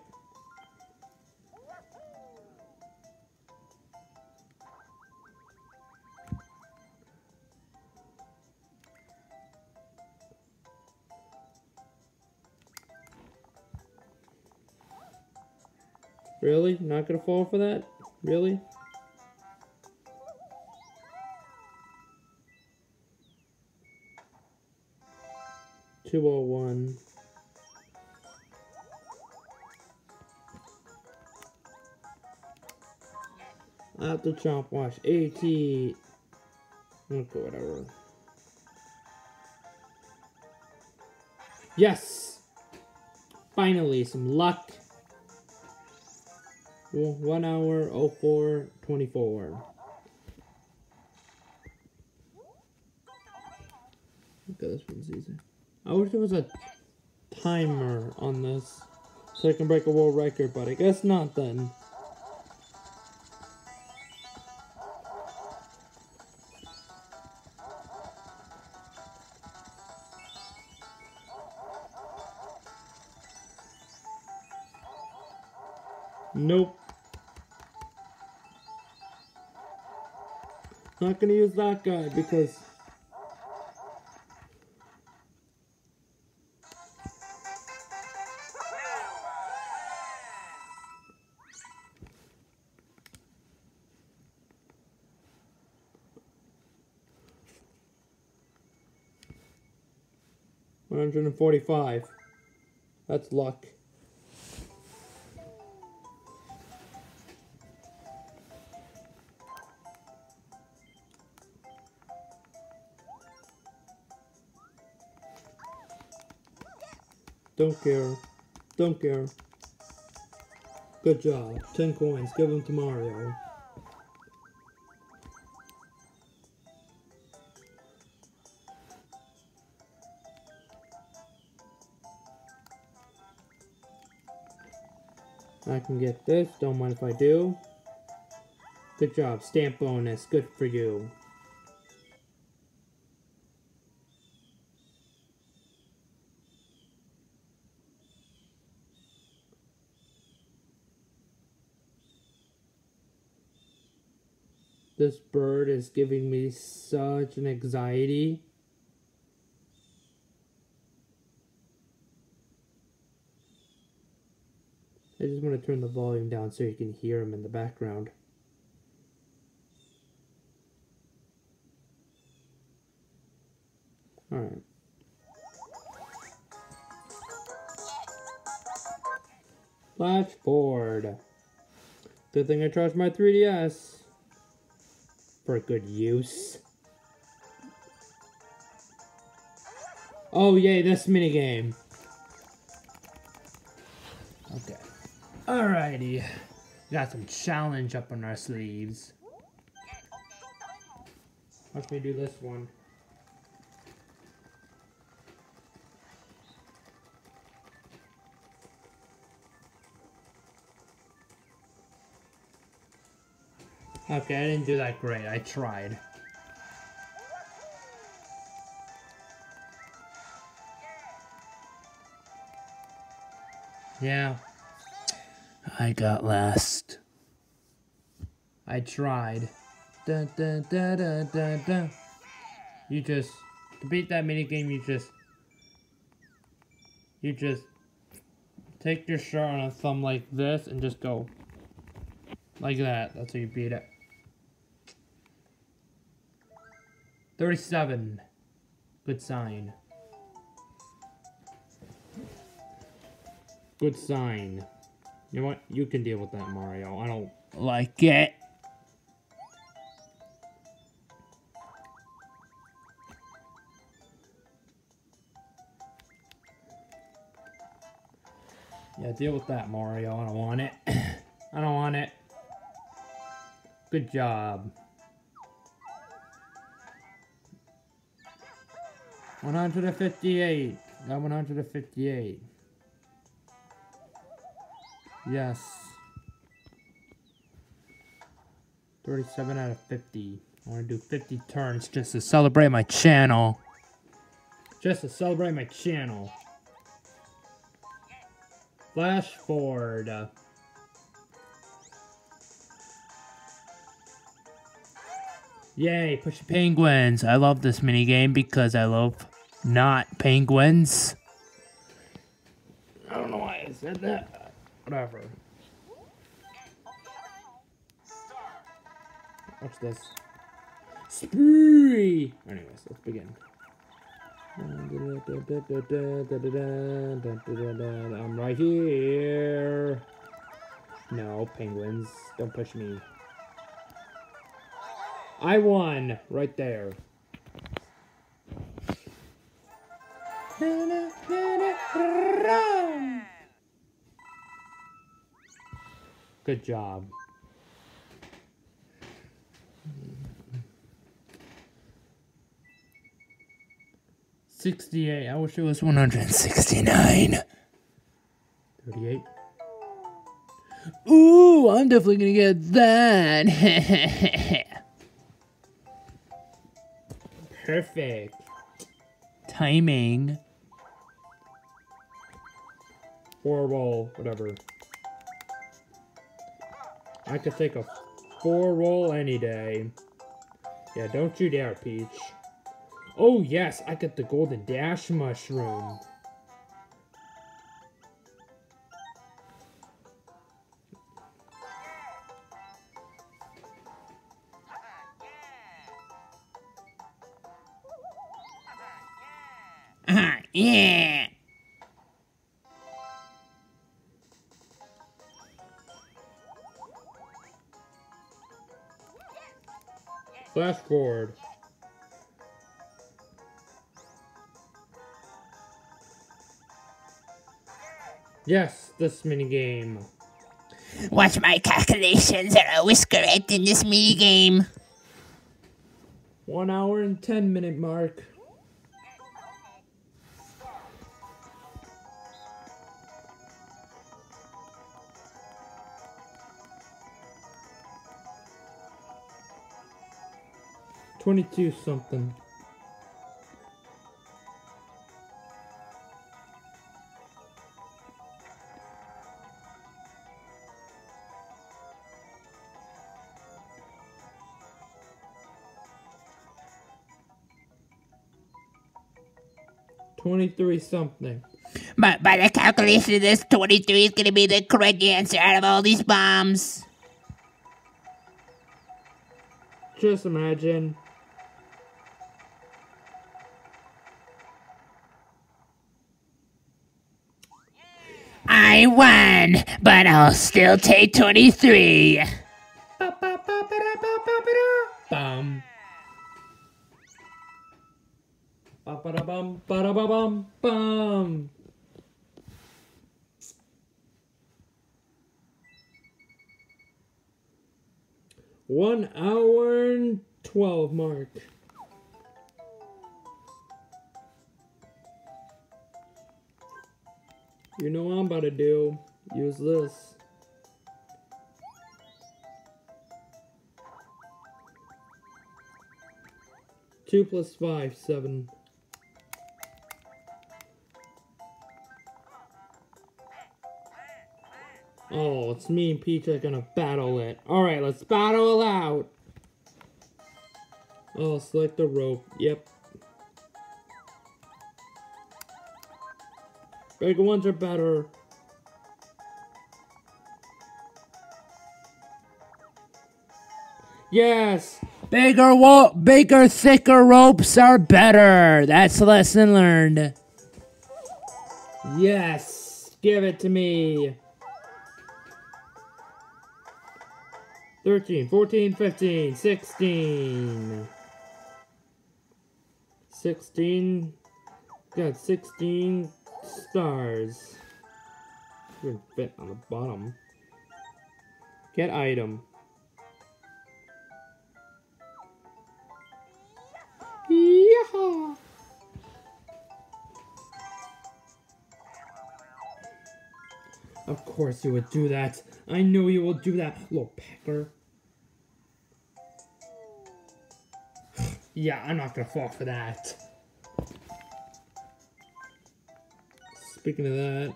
Really? Not gonna fall for that? Really? Two oh one. After chomp wash. AT. Okay, whatever. Yes! Finally, some luck. Well, One hour, oh four, twenty-four. Okay, this one's easy. I wish there was a timer on this so I can break a world record, but I guess not then. Nope. Not gonna use that guy because One hundred and forty-five. That's luck. Don't care. Don't care. Good job. Ten coins. Give them to Mario. Can get this. Don't mind if I do. Good job. Stamp bonus. Good for you. This bird is giving me such an anxiety. I just want to turn the volume down so you can hear him in the background. Alright. Flashboard. Good thing I charged my 3DS for good use. Oh yay, this minigame. Alrighty. Got some challenge up on our sleeves. Watch me do this one. Okay, I didn't do that great. I tried. Yeah. I got last. I tried. You just to beat that minigame you just you just take your shirt on a thumb like this and just go like that. That's how you beat it. 37. Good sign. Good sign. You know what? You can deal with that, Mario. I don't. Like it. Yeah, deal with that, Mario. I don't want it. I don't want it. Good job. 158. Got 158. Yes. 37 out of 50. I want to do 50 turns just to Celebrate my channel. just to celebrate my channel. Flash forward. Yay, push the penguins. I love this minigame because I love not penguins. I don't know why I said that. Whatever. Watch this. Spree! Anyways, let's begin. I'm right here. No, penguins. Don't push me. I won right there. Good job. Sixty-eight. I wish it was one hundred and sixty-nine. 38. Ooh, I'm definitely gonna get that. Perfect. Timing. Four roll, whatever. I could take a four roll any day. Yeah, don't you dare, Peach. Oh, yes, I got the golden dash mushroom. Yeah. Flash forward. Yes, this minigame. Watch my calculations are always correct in this minigame. One hour and ten minute mark. Twenty-two something. Twenty-three something. But by the calculation of this, 23 is gonna be the correct answer out of all these bombs. Just imagine. I won, but I'll still take 23. 2 plus 5, 7. Oh, it's me and Peach are gonna battle it. Alright, let's battle it out! Oh, select the rope. Yep. Big ones are better. Yes! Bigger wo- bigger, thicker ropes are better. That's a lesson learned. Yes! Give it to me! 13, 14, 15, 16. 16. Got 16 stars. Good fit on the bottom. Get item. Of course you would do that. I know you will do that, little pecker. yeah, I'm not gonna fall for that. Speaking of that,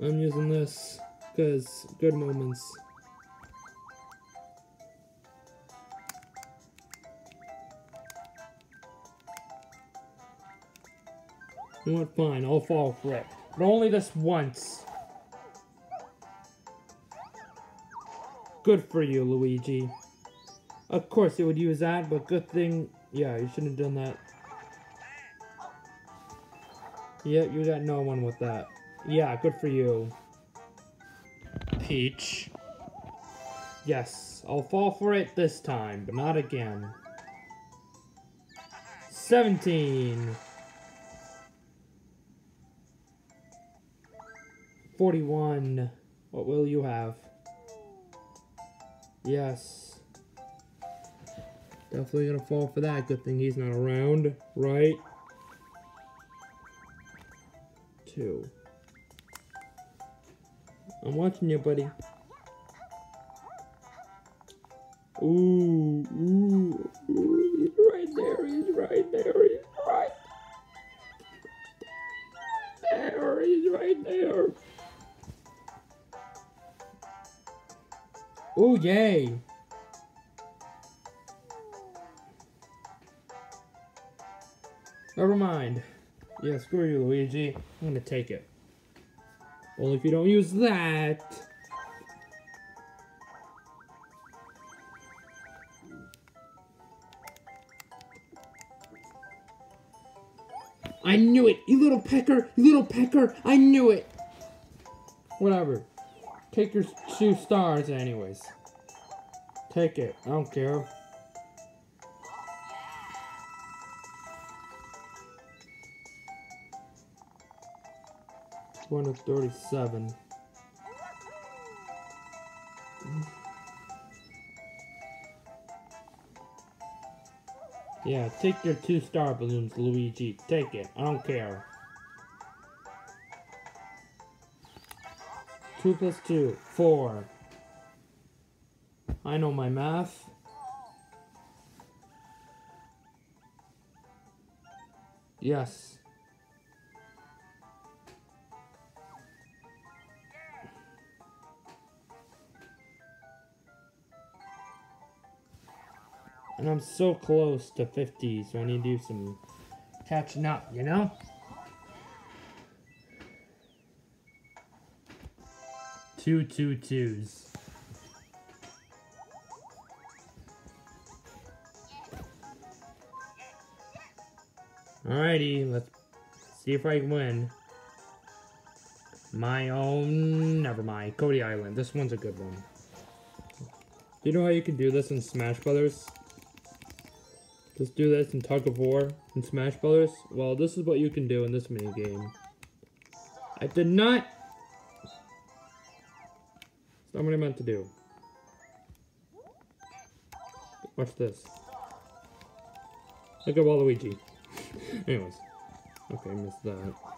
I'm using this because good moments. You? Fine, I'll fall for it. But only this once. Good for you, Luigi. Of course you would use that, but good thing... Yeah, you shouldn't have done that. Yep, you got no one with that. Yeah, good for you. Peach. Yes, I'll fall for it this time, but not again. 17. 41. What will you have? Yes. Definitely gonna fall for that. Good thing he's not around, right? Two. I'm watching you, buddy. Ooh, ooh, ooh, he's right there, he's right there, he's right there, he's right there. Oh, yay. Never mind. Yeah, screw you, Luigi. I'm gonna take it. Only if you don't use that. I knew it! You little pecker! You little pecker! I knew it! Whatever. Take your two stars anyways. Take it. I don't care. Two hundred thirty-seven. Yeah, take your two star balloons, Luigi. Take it. I don't care. Two plus two, four. I know my math. Yes. And I'm so close to 50, so I need to do some catching up, you know? Two two twos. Alrighty, let's see if I can win. My own. Never mind. Cody Island. This one's a good one. Do you know how you can do this in Smash Brothers? Just do this in Tug of War in Smash Brothers. Well, this is what you can do in this mini game. I did not. What I meant to do. Watch this. Look at Waluigi. Anyways. Okay, missed that.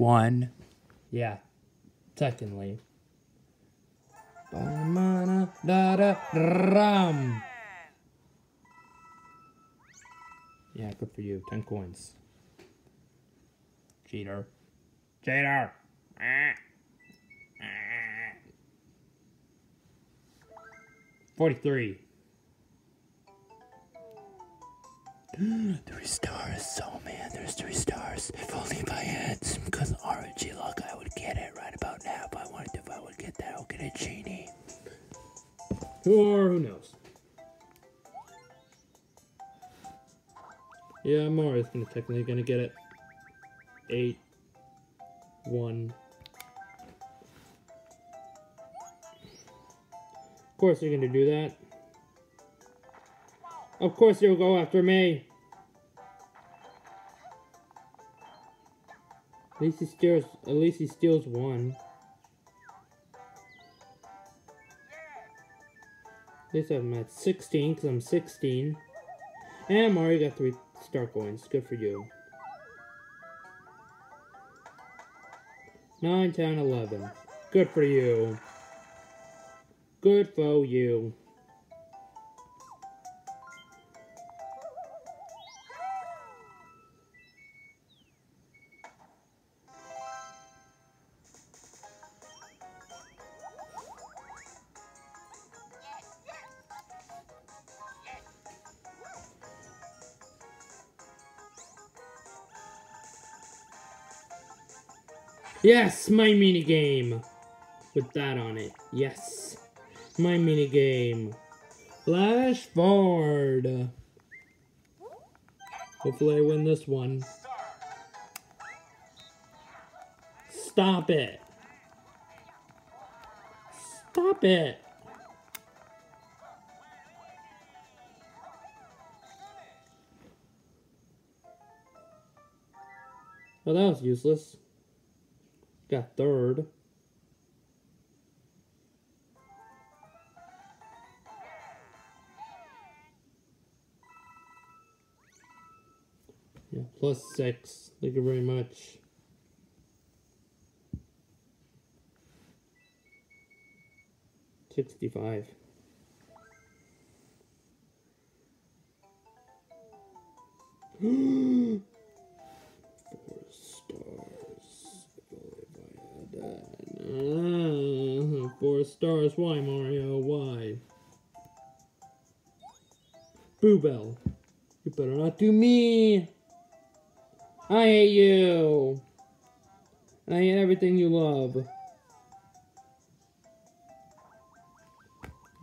Won. Yeah. Technically. Yeah, good for you. 10 coins. Cheater. Cheater! Ah. Three stars. Oh man, there's three stars. If only if I had some good RNG luck, I would get it right about now. If I wanted, to, if I would get that, I'll get a genie. Or who knows? Yeah, Mario's gonna technically gonna get it. Eight. One. Of course you're gonna do that. Of course you'll go after me. At least he steals. At least he steals one. At least I'm at 16 because I'm 16. And Mario got three star coins. Good for you. 9, 10, 11. Good for you. Good for you. Yes, my mini game. With that on it. Yes. My mini game. Flash forward. Hopefully I win this one. Stop it. Stop it. Well, that was useless. Got third. Yeah, plus six. Thank you very much. Sixty-five. Uh, four stars. Why, Mario? Why? Boo Bell. You better not do me. I hate you. I hate everything you love.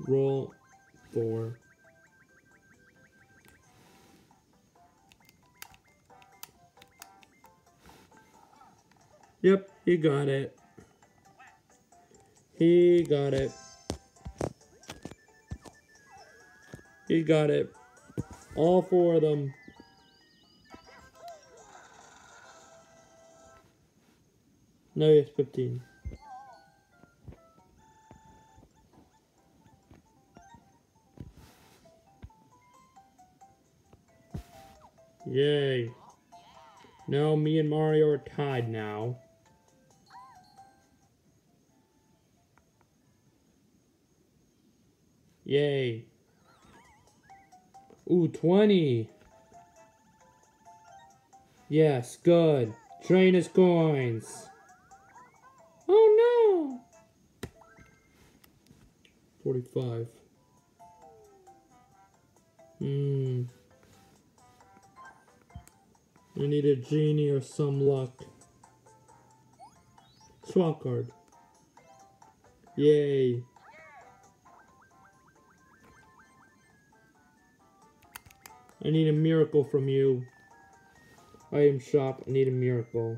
Roll four. Yep, you got it. He got it. He got it. All four of them. No, he has 15. Yay. No, me and Mario are tied now. Yay. Ooh, 20. Yes, good. Trainers coins. Oh no. 45. Hmm. I need a genie or some luck. Swap card. Yay. I need a miracle from you. Item shop, I need a miracle.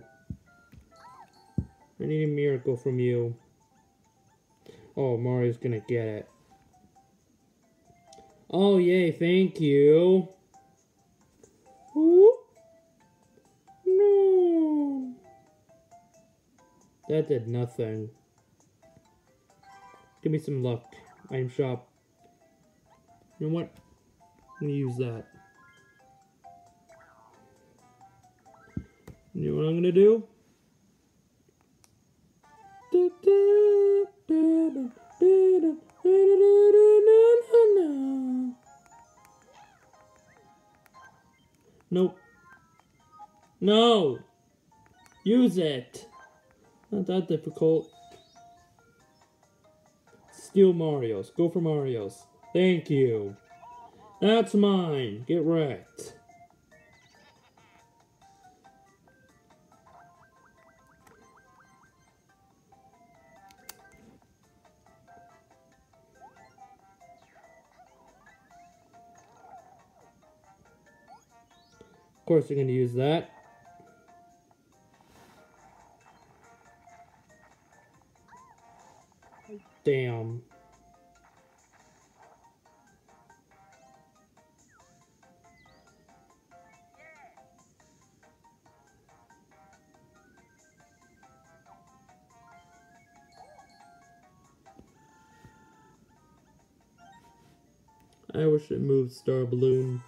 I need a miracle from you. Oh, Mario's gonna get it. Oh, yay, thank you. No. That did nothing. Give me some luck. Item shop. You know what? I'm gonna use that. What I'm gonna do? Nope. No! Use it! Not that difficult. Steal Mario's. Go for Mario's. Thank you. That's mine. Get wrecked. Course, you're going to use that. Damn. I wish it moved Star Balloon.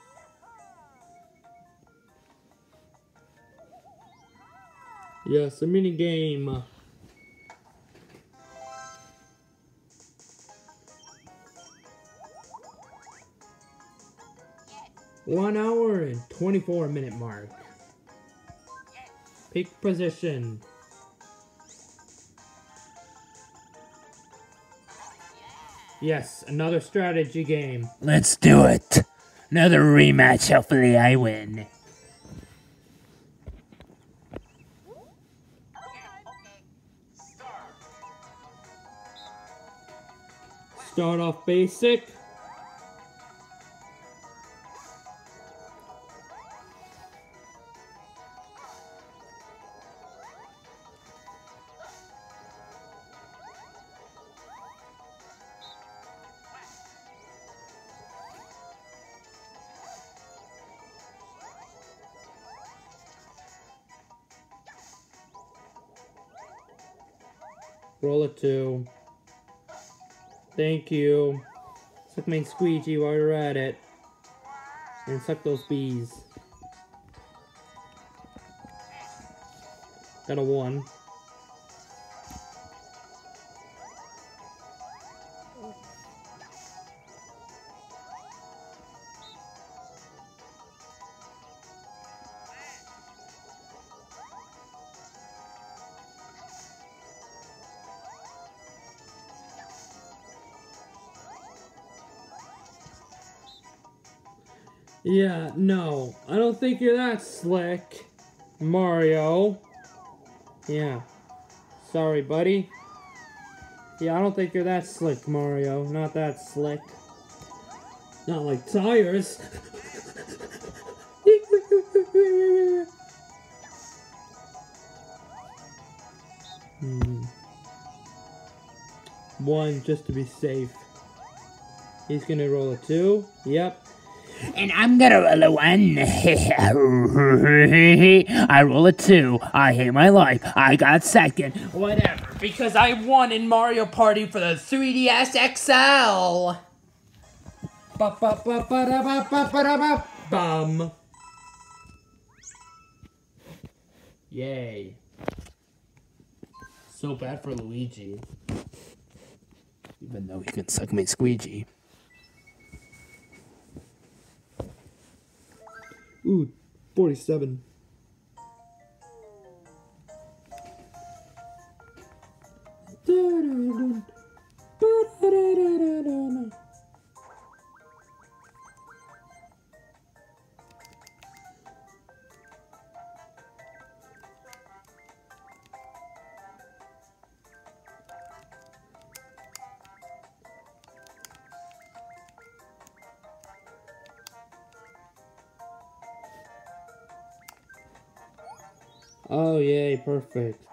Yes, a mini game. One hour and 24 minute mark. Peak position. Yes, another strategy game. Let's do it. Another rematch. Hopefully, I win. Start off basic. Roll a two. Thank you. Suck my squeegee while you're at it. And suck those bees. Got a one. No. I don't think you're that slick, Mario. Yeah. Sorry, buddy. Yeah, I don't think you're that slick, Mario. Not that slick. Not like tires. hmm. One, just to be safe. He's gonna roll a two. Yep. And I'm gonna roll a one. I roll a two. I hate my life. I got second. Whatever, because I won in Mario Party for the 3DS XL. Bum. Yay. So bad for Luigi. Even though he can suck my squeegee. Ooh, 47. Oh, yay, perfect.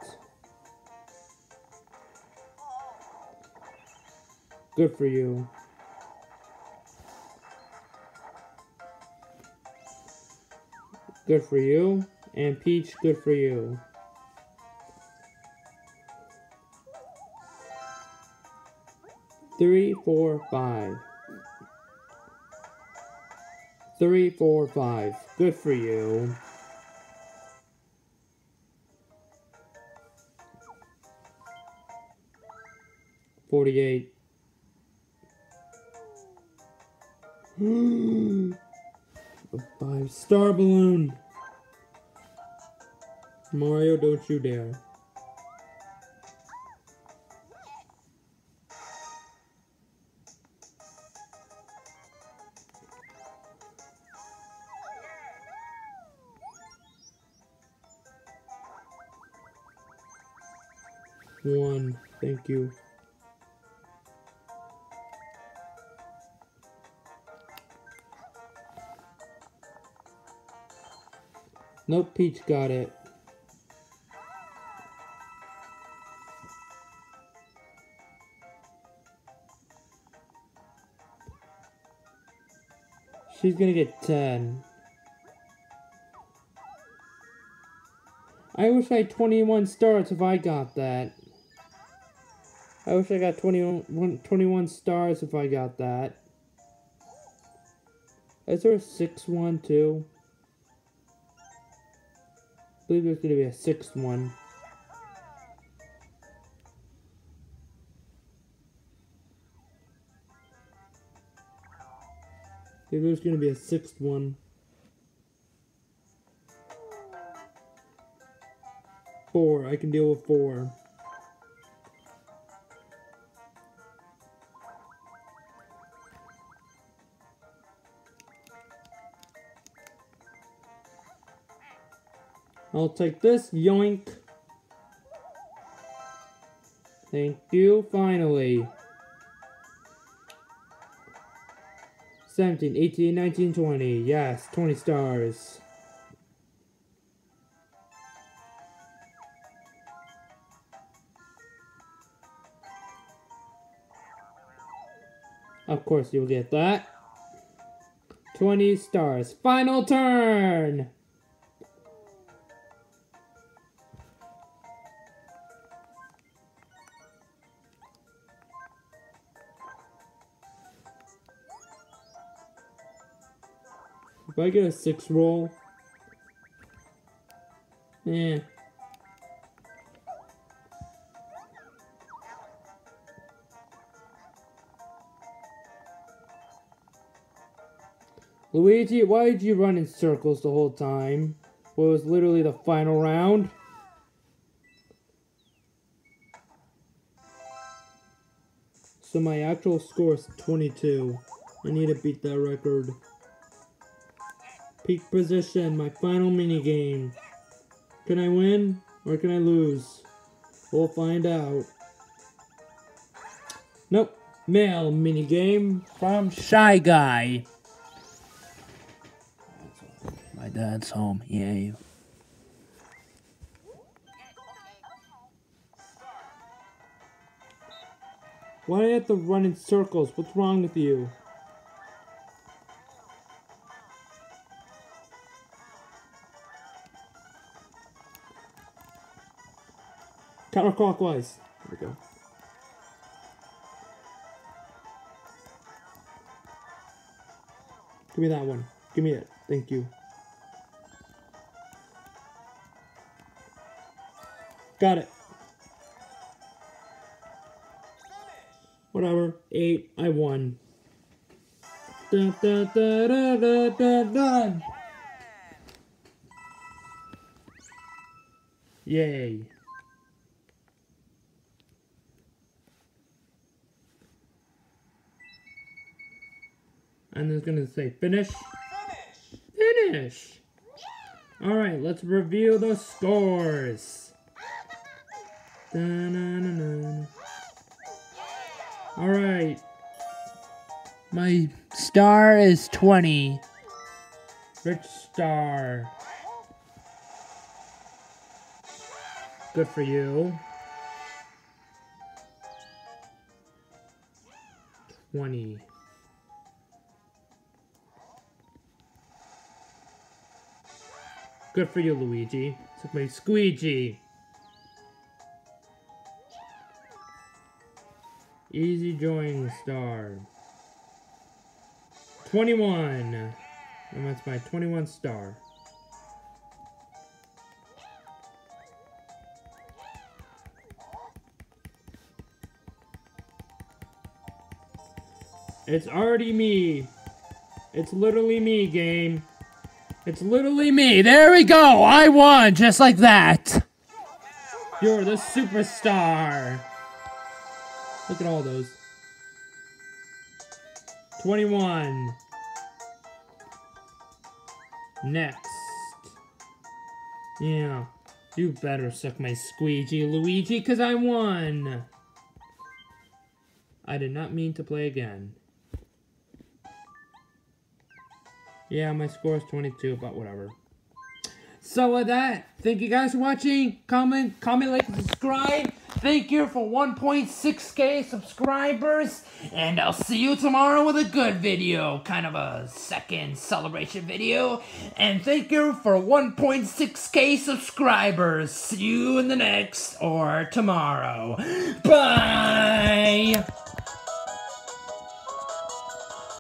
Good for you. Good for you. And Peach, good for you. Three, four, five. Three, four, five. Good for you. Forty-eight. A five star balloon. Mario, don't you dare. One, thank you. Nope, Peach got it. She's gonna get 10. I wish I had 21 stars if I got that. I wish I got 21, 21 stars if I got that. Is there a 6 one too? Believe there's gonna be a sixth one. There's gonna be a sixth one. Four, I can deal with four. I'll take this, yoink. Thank you, finally. 17, 18, 19, 20. Yes, 20 stars. Of course you'll get that. 20 stars. Final turn! If I get a six roll, eh. Luigi, why did you run in circles the whole time? Well, it was literally the final round. So my actual score is 22. I need to beat that record. Peak position, my final mini game. Can I win or can I lose? We'll find out. Nope. Male mini game. From Shy Guy. My dad's home. Yay. Why do you have to run in circles? What's wrong with you? Counterclockwise. There we go. Give me that one. Give me it. Thank you. Got it. Whatever. Eight. I won. Dun, dun, dun, dun, dun, dun. Yay. And it's gonna say finish. Finish. finish. Alright, let's review the scores. Alright. My star is 20. Rich Star. Good for you. 20. Good for you, Luigi. Took my squeegee. Easy join star. 21. And that's my 21 star. It's already me. It's literally me, game. It's literally me. There we go. I won just like that. You're the superstar. Look at all those. 21. Next. Yeah. You better suck my squeegee, Luigi, because I won. I did not mean to play again. Yeah, my score is 22, but whatever. So with that, thank you guys for watching. Comment, comment, like, subscribe. Thank you for 1.6k subscribers, and I'll see you tomorrow with a good video, kind of a second celebration video. And thank you for 1.6k subscribers. See you in the next or tomorrow. Bye.